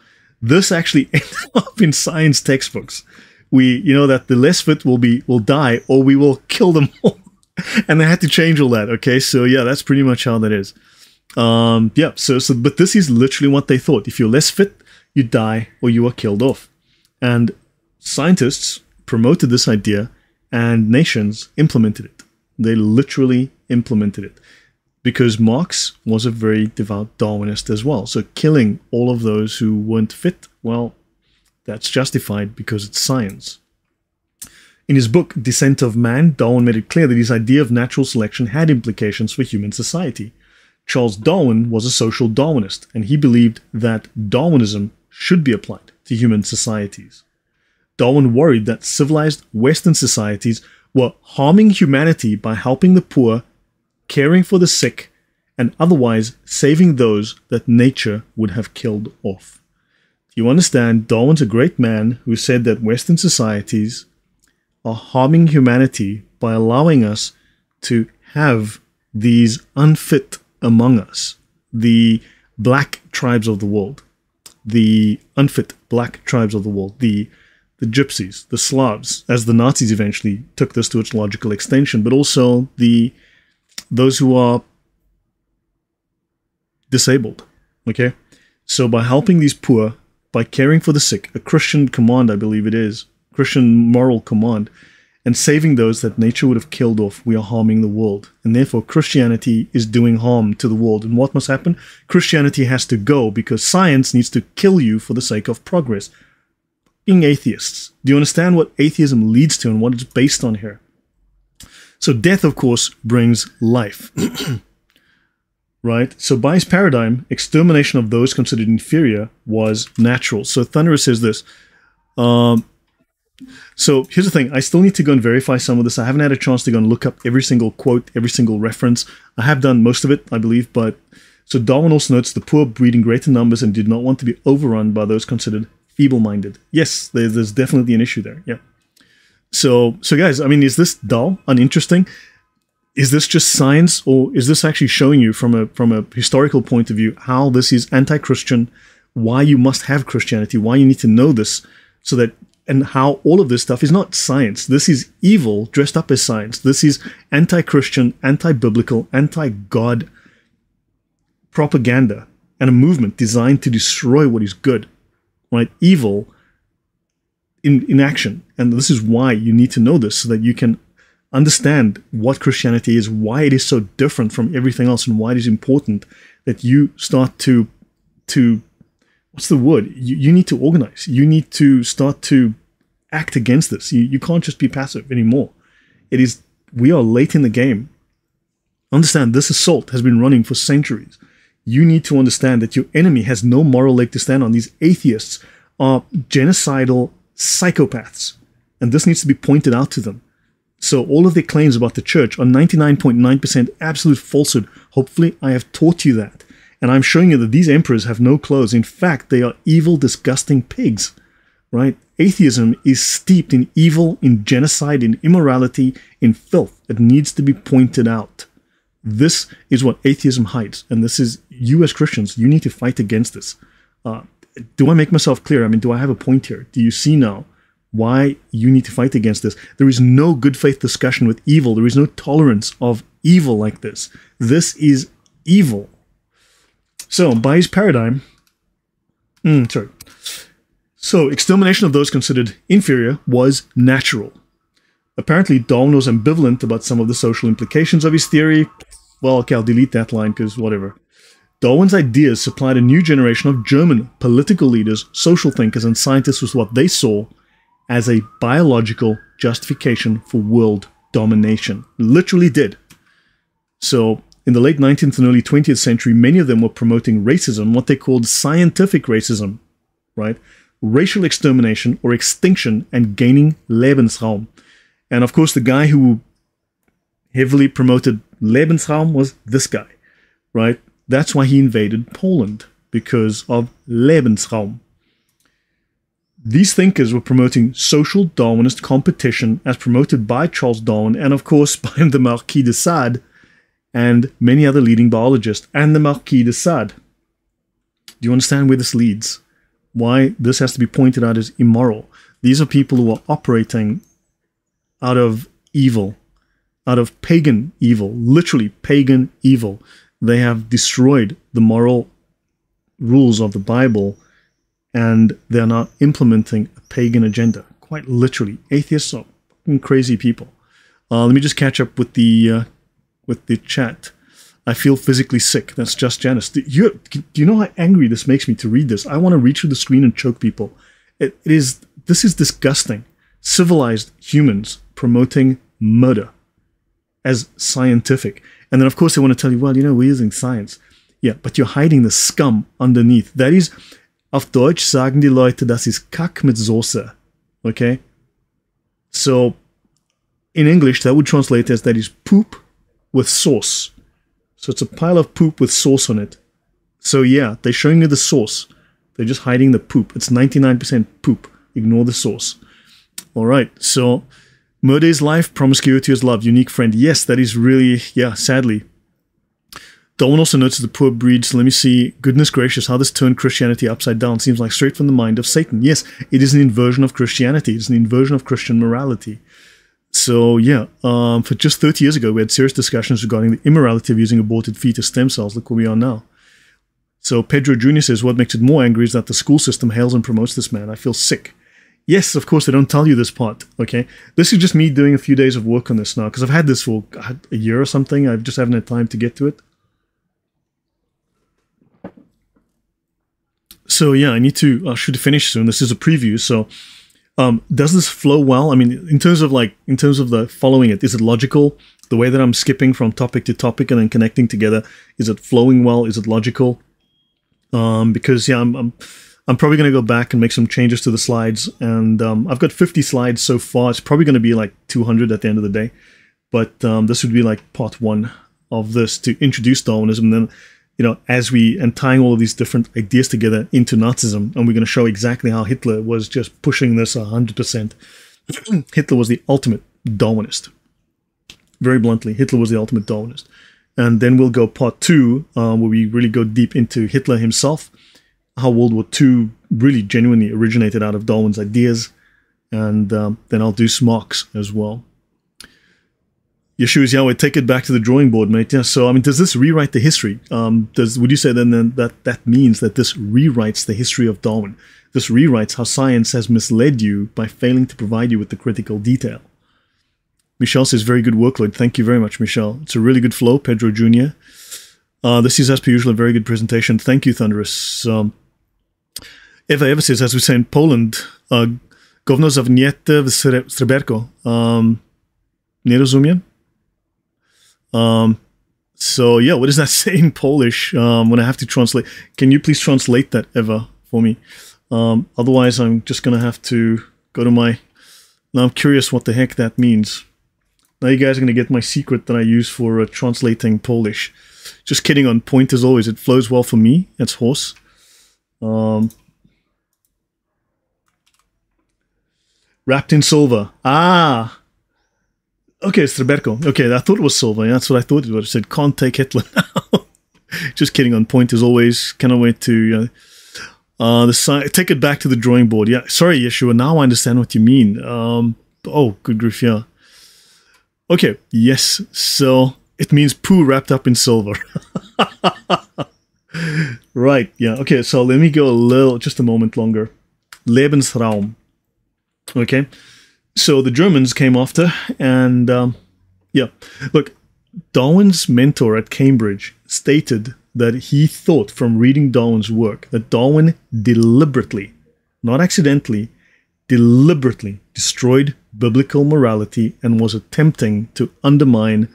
This actually ended up in science textbooks. We, you know, that the less fit will be will die or we will kill them all. and they had to change all that, okay? So yeah, that's pretty much how that is. Um, yeah, so so but this is literally what they thought. If you're less fit, you die or you are killed off. And scientists promoted this idea and nations implemented it. They literally implemented it because Marx was a very devout Darwinist as well. So killing all of those who weren't fit, well, that's justified because it's science. In his book Descent of Man, Darwin made it clear that his idea of natural selection had implications for human society. Charles Darwin was a social Darwinist, and he believed that Darwinism should be applied to human societies. Darwin worried that civilized Western societies were harming humanity by helping the poor, caring for the sick, and otherwise saving those that nature would have killed off. You understand, Darwin's a great man who said that Western societies are harming humanity by allowing us to have these unfit among us, the black tribes of the world the unfit black tribes of the world, the the gypsies, the Slavs, as the Nazis eventually took this to its logical extension, but also the those who are disabled. Okay? So by helping these poor, by caring for the sick, a Christian command, I believe it is, Christian moral command, and saving those that nature would have killed off, we are harming the world. And therefore, Christianity is doing harm to the world. And what must happen? Christianity has to go because science needs to kill you for the sake of progress. Being atheists, do you understand what atheism leads to and what it's based on here? So, death, of course, brings life. right? So, by his paradigm, extermination of those considered inferior was natural. So, Thunderous says this. Um, So here's the thing: I still need to go and verify some of this. I haven't had a chance to go and look up every single quote, every single reference. I have done most of it, I believe, but so Darwin also notes the poor breed in greater numbers and did not want to be overrun by those considered feeble-minded. Yes, there's, there's definitely an issue there. Yeah. So, so guys, I mean, is this dull, uninteresting? Is this just science, or is this actually showing you from a from a historical point of view how this is anti-Christian, why you must have Christianity, why you need to know this, so that and how all of this stuff is not science. This is evil dressed up as science. This is anti-Christian, anti-biblical, anti-God propaganda and a movement designed to destroy what is good, right? Evil in, in action. And this is why you need to know this so that you can understand what Christianity is, why it is so different from everything else, and why it is important that you start to to what's the word? You, you need to organize. You need to start to act against this. You, you can't just be passive anymore. It is we are late in the game. Understand this assault has been running for centuries. You need to understand that your enemy has no moral leg to stand on. These atheists are genocidal psychopaths, and this needs to be pointed out to them. So all of their claims about the church are 99.9% absolute falsehood. Hopefully, I have taught you that. And I'm showing you that these emperors have no clothes. In fact, they are evil, disgusting pigs. Right? Atheism is steeped in evil, in genocide, in immorality, in filth. It needs to be pointed out. This is what atheism hides. And this is, you as Christians, you need to fight against this. Uh, do I make myself clear? I mean, do I have a point here? Do you see now why you need to fight against this. There is no good faith discussion with evil. There is no tolerance of evil like this. This is evil. So, by his paradigm, mm, sorry. So, extermination of those considered inferior was natural. Apparently, Darwin was ambivalent about some of the social implications of his theory. Well, okay, I'll delete that line because whatever. Darwin's ideas supplied a new generation of German political leaders, social thinkers, and scientists with what they saw as a biological justification for world domination. Literally did. So, in the late 19th and early 20th century, many of them were promoting racism, what they called scientific racism, right? Racial extermination or extinction and gaining Lebensraum. And of course, the guy who heavily promoted Lebensraum was this guy, right? That's why he invaded Poland, because of Lebensraum. These thinkers were promoting social Darwinist competition as promoted by Charles Darwin and, of course, by the Marquis de Sade and many other leading biologists, and the Marquis de Sade. Do you understand where this leads? Why this has to be pointed out as immoral? These are people who are operating out of evil, out of pagan evil, literally pagan evil. They have destroyed the moral rules of the Bible and they're now implementing a pagan agenda. Quite literally, atheists are crazy people. Uh, let me just catch up with the uh, with the chat. I feel physically sick. That's just Janice. Do you, do you know how angry this makes me to read this? I want to reach through the screen and choke people. It, it is this is disgusting. Civilized humans promoting murder as scientific, and then of course they want to tell you, well, you know, we're using science. Yeah, but you're hiding the scum underneath. That is Auf Deutsch sagen die Leute, das ist Kack mit Soße. Okay? So, in English, that would translate as that is poop with sauce. So it's a pile of poop with sauce on it. So yeah, they're showing you the sauce. They're just hiding the poop. It's 99% poop. Ignore the sauce. All right. So, murder is life, promiscuity is love, unique friend. Yes, that is really, yeah, sadly, Darwin also notes the poor breeds. Let me see. Goodness gracious, how this turned Christianity upside down seems like straight from the mind of Satan. Yes, it is an inversion of Christianity. It's an inversion of Christian morality. So yeah, um, for just 30 years ago, we had serious discussions regarding the immorality of using aborted fetus stem cells. Look where we are now. So Pedro Jr. says, what makes it more angry is that the school system hails and promotes this man. I feel sick. Yes, of course, they don't tell you this part, okay? This is just me doing a few days of work on this now, because I've had this for a year or something. I just haven't had time to get to it. So yeah, I need to I should finish soon. This is a preview. So um, does this flow well? I mean, in terms of like in terms of the following it, is it logical? The way that I'm skipping from topic to topic and then connecting together, is it flowing well? Is it logical? Um, because yeah, I'm, I'm I'm probably going to go back and make some changes to the slides. And um, I've got 50 slides so far. It's probably going to be like 200 at the end of the day. But um, this would be like part one of this to introduce Darwinism. Then, you know, as we and tying all of these different ideas together into Nazism, and we're going to show exactly how Hitler was just pushing this 100%. Hitler was the ultimate Darwinist. Very bluntly, Hitler was the ultimate Darwinist. And then we'll go part two, um, where we really go deep into Hitler himself, how World War II really genuinely originated out of Darwin's ideas, and um, then I'll do Smox as well. Yeshua's Yahweh, take it back to the drawing board, mate. Yeah. So, I mean, does this rewrite the history? Um, does would you say then, then that that means that this rewrites the history of Darwin? This rewrites how science has misled you by failing to provide you with the critical detail. Michelle says, very good workload. Thank you very much, Michelle. It's a really good flow, Pedro Jr. Uh, this is, as per usual, a very good presentation. Thank you, Thunderous. Um, Eva Eva says, as we say in Poland, uh, govno zawnięte w sreberko. Um, nie rozumiem. Um, so, yeah, what does that say in Polish um, when I have to translate? Can you please translate that, ever for me? Um, otherwise, I'm just to have to go to my... Now I'm curious what the heck that means. Now you guys are to get my secret that I use for uh, translating Polish. Just kidding on point as always. It flows well for me. It's horse. Um, wrapped in silver. Ah! Okay, it's Roberto. Okay, I thought it was silver. Yeah, that's what I thought it was. It said, can't take Hitler now. Just kidding on point as always. Cannot wait to... Uh, uh, the si- take it back to the drawing board. Yeah, sorry, Yeshua. Now I understand what you mean. Um, oh, good grief, yeah. Okay, yes. So it means poo wrapped up in silver. right, yeah. Okay, so let me go a little, just a moment longer. Lebensraum. Okay, so the Germans came after, and um, yeah, look, Darwin's mentor at Cambridge stated that he thought from reading Darwin's work that Darwin deliberately, not accidentally, deliberately destroyed biblical morality and was attempting to undermine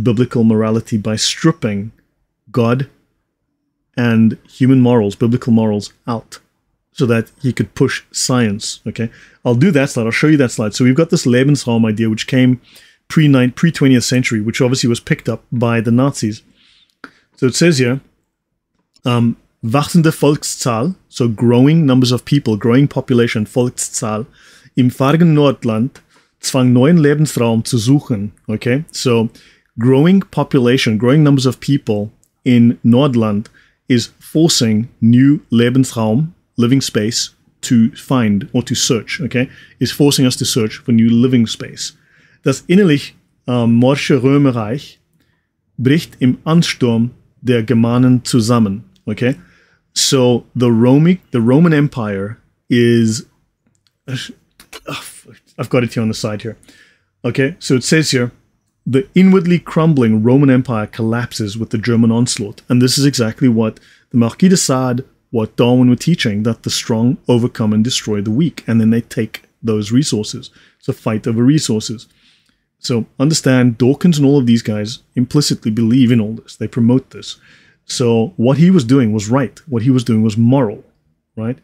biblical morality by stripping God and human morals, biblical morals, out so that he could push science. Okay, I'll do that slide. I'll show you that slide. So we've got this Lebensraum idea, which came pre pre 20th century, which obviously was picked up by the Nazis. So it says here, um, wachsende Volkszahl, so growing numbers of people, growing population, Volkszahl, im fargen Nordland zwang neuen Lebensraum zu suchen. Okay, so growing population, growing numbers of people in Nordland is forcing new Lebensraum, living space, to find or to search. Okay, is forcing us to search for new living space. Das innerlich äh, morsche Römerreich bricht im Ansturm der Germanen zusammen. Okay, so the Romic, the Roman Empire is I've got it here on the side here. Okay, so it says here the inwardly crumbling Roman Empire collapses with the German onslaught. And this is exactly what the Marquis de Sade, what Darwin were teaching, that the strong overcome and destroy the weak, and then they take those resources. It's a fight over resources. So understand Dawkins and all of these guys implicitly believe in all this. They promote this. So what he was doing was right. What he was doing was moral, right?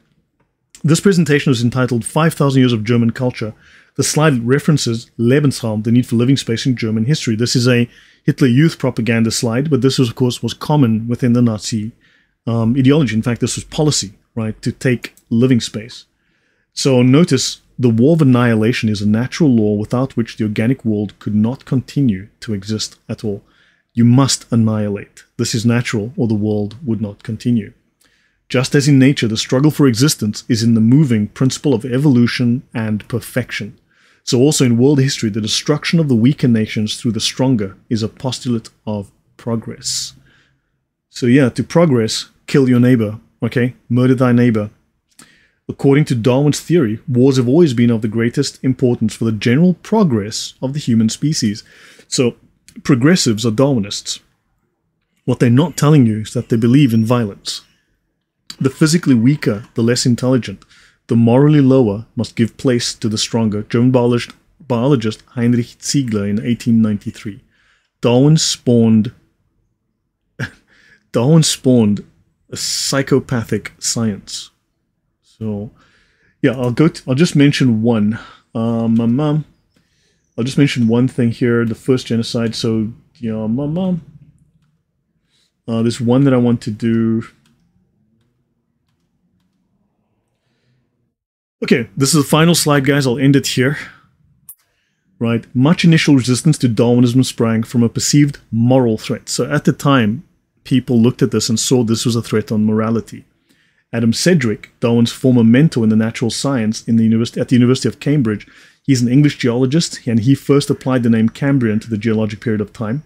This presentation is entitled 5,000 Years of German Culture. The slide references Lebensraum, the need for living space in German history. This is a Hitler Youth propaganda slide, but this, of course, was common within the Nazi um, ideology. In fact, this was policy, right, to take living space. So notice the war of annihilation is a natural law without which the organic world could not continue to exist at all. You must annihilate. This is natural, or the world would not continue. Just as in nature, the struggle for existence is in the moving principle of evolution and perfection. So, also in world history, the destruction of the weaker nations through the stronger is a postulate of progress. So, yeah, to progress, kill your neighbor, okay? Murder thy neighbor. According to Darwin's theory, wars have always been of the greatest importance for the general progress of the human species. So, progressives are Darwinists. What they're not telling you is that they believe in violence. The physically weaker, the less intelligent, the morally lower must give place to the stronger. German biologist, Heinrich Ziegler in 1893. Darwin spawned Darwin spawned a psychopathic science. So, yeah, I'll go. I'll just mention one. Um, um, um, I'll just mention one thing here. The first genocide. So, yeah, um, um, um, uh, there's one that I want to do. Okay, this is the final slide, guys. I'll end it here. Right, much initial resistance to Darwinism sprang from a perceived moral threat. So at the time, people looked at this and saw this was a threat on morality. Adam Sedgwick, Darwin's former mentor in the natural science in the university, at the University of Cambridge, he's an English geologist and he first applied the name Cambrian to the geologic period of time.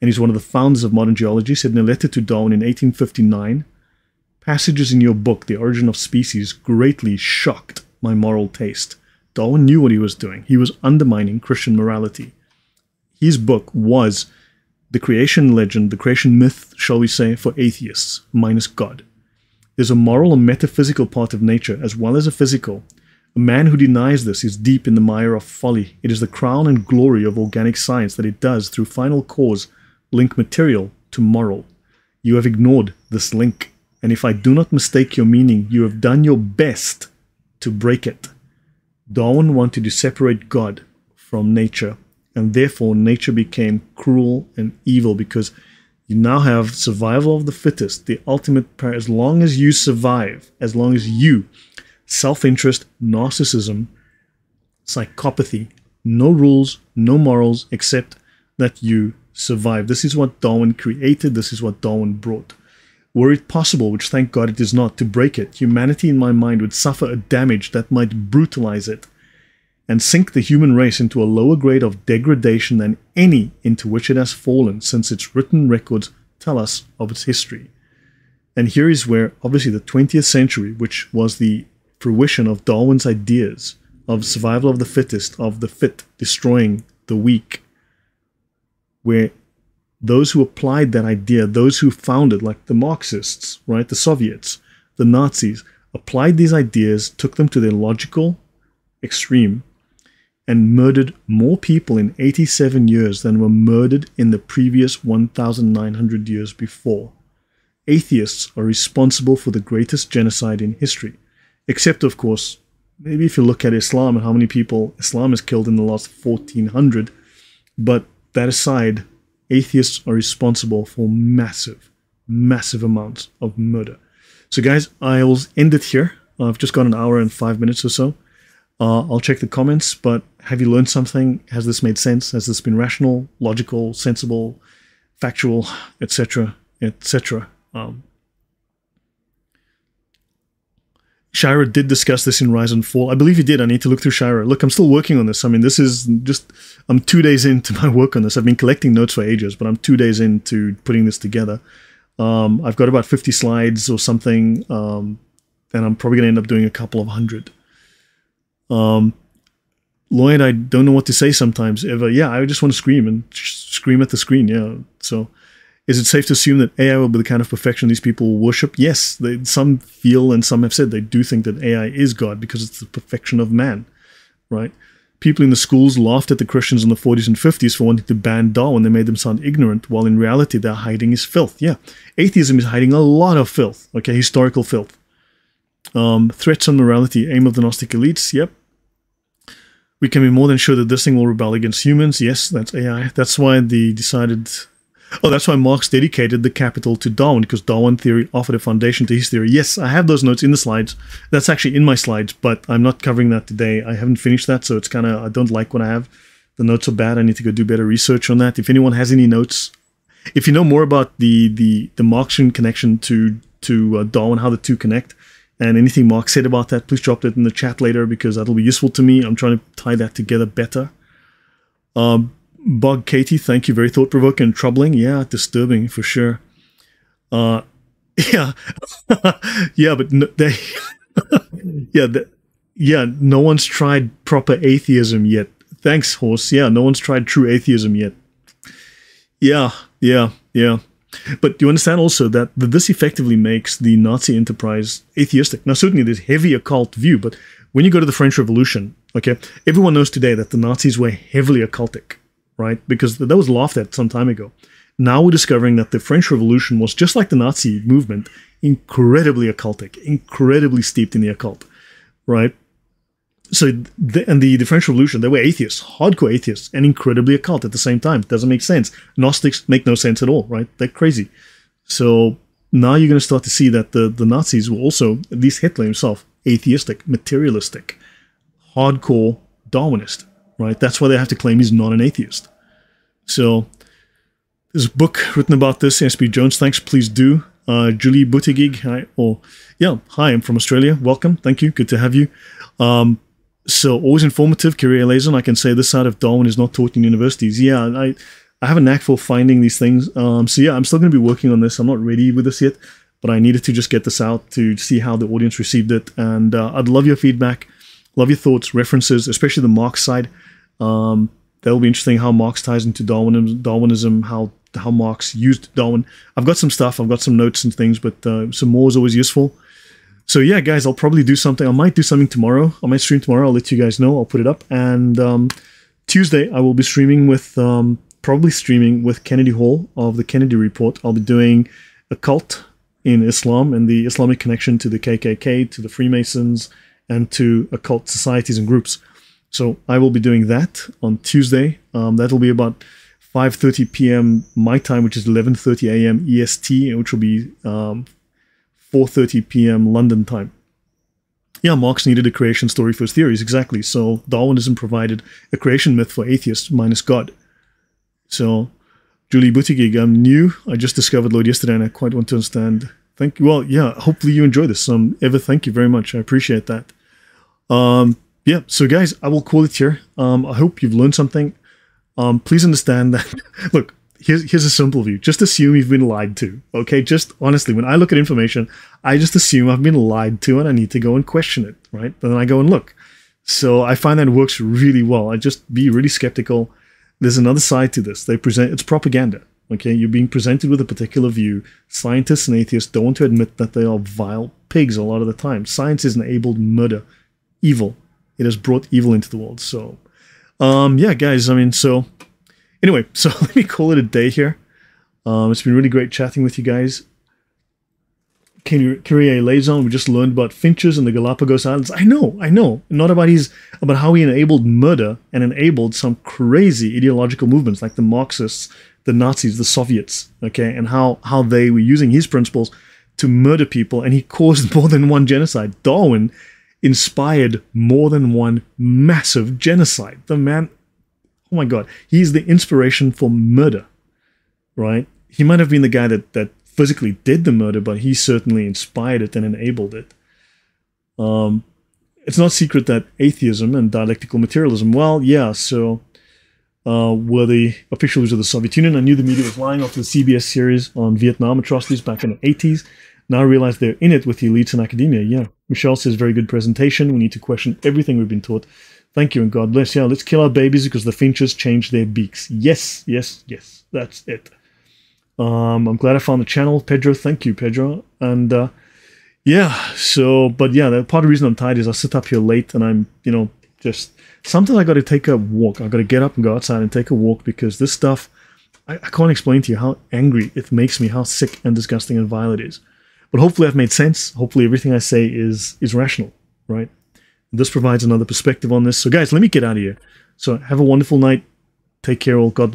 And he's one of the founders of modern geology. Said in a letter to Darwin in 1859, passages in your book, The Origin of Species, greatly shocked my moral taste. Darwin knew what he was doing. He was undermining Christian morality. His book was the creation legend, the creation myth, shall we say, for atheists, minus God. There's a moral and metaphysical part of nature as well as a physical. A man who denies this is deep in the mire of folly. It is the crown and glory of organic science that it does, through final cause, link material to moral. You have ignored this link, and if I do not mistake your meaning, you have done your best to break it. Darwin wanted to separate God from nature, and therefore nature became cruel and evil because you now have survival of the fittest, the ultimate As long as you survive, as long as you, self interest, narcissism, psychopathy, no rules, no morals, except that you survive. This is what Darwin created, this is what Darwin brought. Were it possible, which thank God it is not, to break it, humanity in my mind would suffer a damage that might brutalize it and sink the human race into a lower grade of degradation than any into which it has fallen since its written records tell us of its history. And here is where, obviously, the 20th century, which was the fruition of Darwin's ideas of survival of the fittest, of the fit destroying the weak, where those who applied that idea, those who founded, like the Marxists, right, the Soviets, the Nazis, applied these ideas, took them to their logical extreme, and murdered more people in 87 years than were murdered in the previous 1,900 years before. Atheists are responsible for the greatest genocide in history, except, of course, maybe if you look at Islam and how many people Islam has killed in the last 1400. But that aside, atheists are responsible for massive, massive amounts of murder. So, guys, I will end it here. I've just got an hour and five minutes or so. Uh, I'll check the comments, but have you learned something? Has this made sense? Has this been rational, logical, sensible, factual, etc., etc.? Um, Shirer did discuss this in Rise and Fall. I believe he did. I need to look through Shirer. Look, I'm still working on this. I mean, this is just, I'm two days into my work on this. I've been collecting notes for ages, but I'm two days into putting this together. Um, I've got about 50 slides or something, um, and I'm probably going to end up doing a couple of hundred. Um, Lloyd, I don't know what to say sometimes. Ever, yeah, I just want to scream and scream at the screen. Yeah, so is it safe to assume that AI will be the kind of perfection these people worship? Yes, they, some feel and some have said they do think that AI is God because it's the perfection of man, right? People in the schools laughed at the Christians in the 40s and 50s for wanting to ban Darwin. They made them sound ignorant, while in reality they're hiding his filth. Yeah, atheism is hiding a lot of filth, okay, historical filth. Um, threats on morality, aim of the Gnostic elites, yep. We can be more than sure that this thing will rebel against humans. Yes, that's AI. That's why they decided Oh, that's why Marx dedicated the capital to Darwin, because Darwin theory offered a foundation to his theory. Yes, I have those notes in the slides. That's actually in my slides, but I'm not covering that today. I haven't finished that, so it's kind of, I don't like what I have. The notes are bad. I need to go do better research on that. If anyone has any notes, if you know more about the the, the Marxian connection to, to uh, Darwin, how the two connect, and anything Mark said about that, please drop that in the chat later because that'll be useful to me. I'm trying to tie that together better. Um, Bug Katie, thank you. Very thought provoking and troubling. Yeah, disturbing for sure. Uh, yeah, yeah, but no, they, yeah, the, yeah, no one's tried proper atheism yet. Thanks, horse. Yeah, no one's tried true atheism yet. Yeah, yeah, yeah. But you understand also that, this effectively makes the Nazi enterprise atheistic. Now, certainly there's heavy occult view, but when you go to the French Revolution, okay, everyone knows today that the Nazis were heavily occultic right? Because that was laughed at some time ago. Now we're discovering that the French Revolution was just like the Nazi movement, incredibly occultic, incredibly steeped in the occult. right? So, the, and the, the French Revolution, they were atheists, hardcore atheists, and incredibly occult at the same time. Doesn't make sense. Gnostics make no sense at all, right? They're crazy. So now you're going to start to see that the, the Nazis were also, at least Hitler himself, atheistic, materialistic, hardcore Darwinist, right? That's why they have to claim he's not an atheist. So there's a book written about this. SB Jones, thanks. Please do. Uh, Julie Buttigieg, hi. Or, yeah, hi, I'm from Australia. Welcome. Thank you. Good to have you. Um, so always informative. Kyrie Eleison. I can say this side of Darwin is not taught in universities. Yeah, I, I have a knack for finding these things. Um, so yeah, I'm still going to be working on this. I'm not ready with this yet, but I needed to just get this out to see how the audience received it. And uh, I'd love your feedback, love your thoughts, references, especially the Marx side. Um, that'll be interesting how Marx ties into Darwinism, Darwinism, how how Marx used Darwin. I've got some stuff, I've got some notes and things, but uh, some more is always useful. So yeah, guys, I'll probably do something. I might do something tomorrow. I might stream tomorrow. I'll let you guys know. I'll put it up. And um, Tuesday, I will be streaming with um, probably streaming with Kennedy Hall of the Kennedy Report. I'll be doing a cult in Islam and the Islamic connection to the KKK, to the Freemasons, and to occult societies and groups. So I will be doing that on Tuesday. Um, that'll be about 5:30 p.m. my time, which is 11:30 a.m. EST, which will be um, 4:30 p.m. London time. Yeah, Marx needed a creation story for his theories, exactly. So Darwinism provided a creation myth for atheists minus God. So, Julie Buttigieg, I'm new. I just discovered Lloyd yesterday and I quite want to understand. Thank you. Well, yeah, hopefully you enjoy this. Um, Eva, thank you very much. I appreciate that. Um, yeah, so guys, I will call it here. Um, I hope you've learned something. Um, please understand that, look, here's, here's a simple view. Just assume you've been lied to, okay? Just honestly, when I look at information, I just assume I've been lied to and I need to go and question it, right? But then I go and look. So I find that works really well. I just be really skeptical there's another side to this. They present it's propaganda. Okay, you're being presented with a particular view. Scientists and atheists don't want to admit that they are vile pigs a lot of the time. Science has enabled murder, evil. It has brought evil into the world. So, um, yeah, guys. I mean, so anyway, so let me call it a day here. Um, it's been really great chatting with you guys. Kyrie Eleison, we just learned about finches and the Galapagos Islands. I know, I know. Not about his about how he enabled murder and enabled some crazy ideological movements like the Marxists, the Nazis, the Soviets, okay, and how, how they were using his principles to murder people, and he caused more than one genocide. Darwin inspired more than one massive genocide. The man, oh my god, he's the inspiration for murder, right? He might have been the guy that that physically did the murder, but he certainly inspired it and enabled it. Um, it's not secret that atheism and dialectical materialism, well, yeah, so uh, were the officials of the Soviet Union. I knew the media was lying after the CBS series on Vietnam atrocities back in the 80s. Now I realize they're in it with the elites in academia. Yeah, Michelle says, very good presentation. We need to question everything we've been taught. Thank you and God bless. Yeah, let's kill our babies because the finches change their beaks. Yes, yes, yes, that's it. Um, I'm glad I found the channel, Pedro. Thank you, Pedro. And uh, yeah, so but yeah, the part of the reason I'm tired is I sit up here late and I'm you know just sometimes I got to take a walk. I got to get up and go outside and take a walk because this stuff I, I can't explain to you how angry it makes me, how sick and disgusting and vile it is. But hopefully I've made sense. Hopefully everything I say is is rational, right? This provides another perspective on this. So guys, let me get out of here. So have a wonderful night. Take care all. God bless.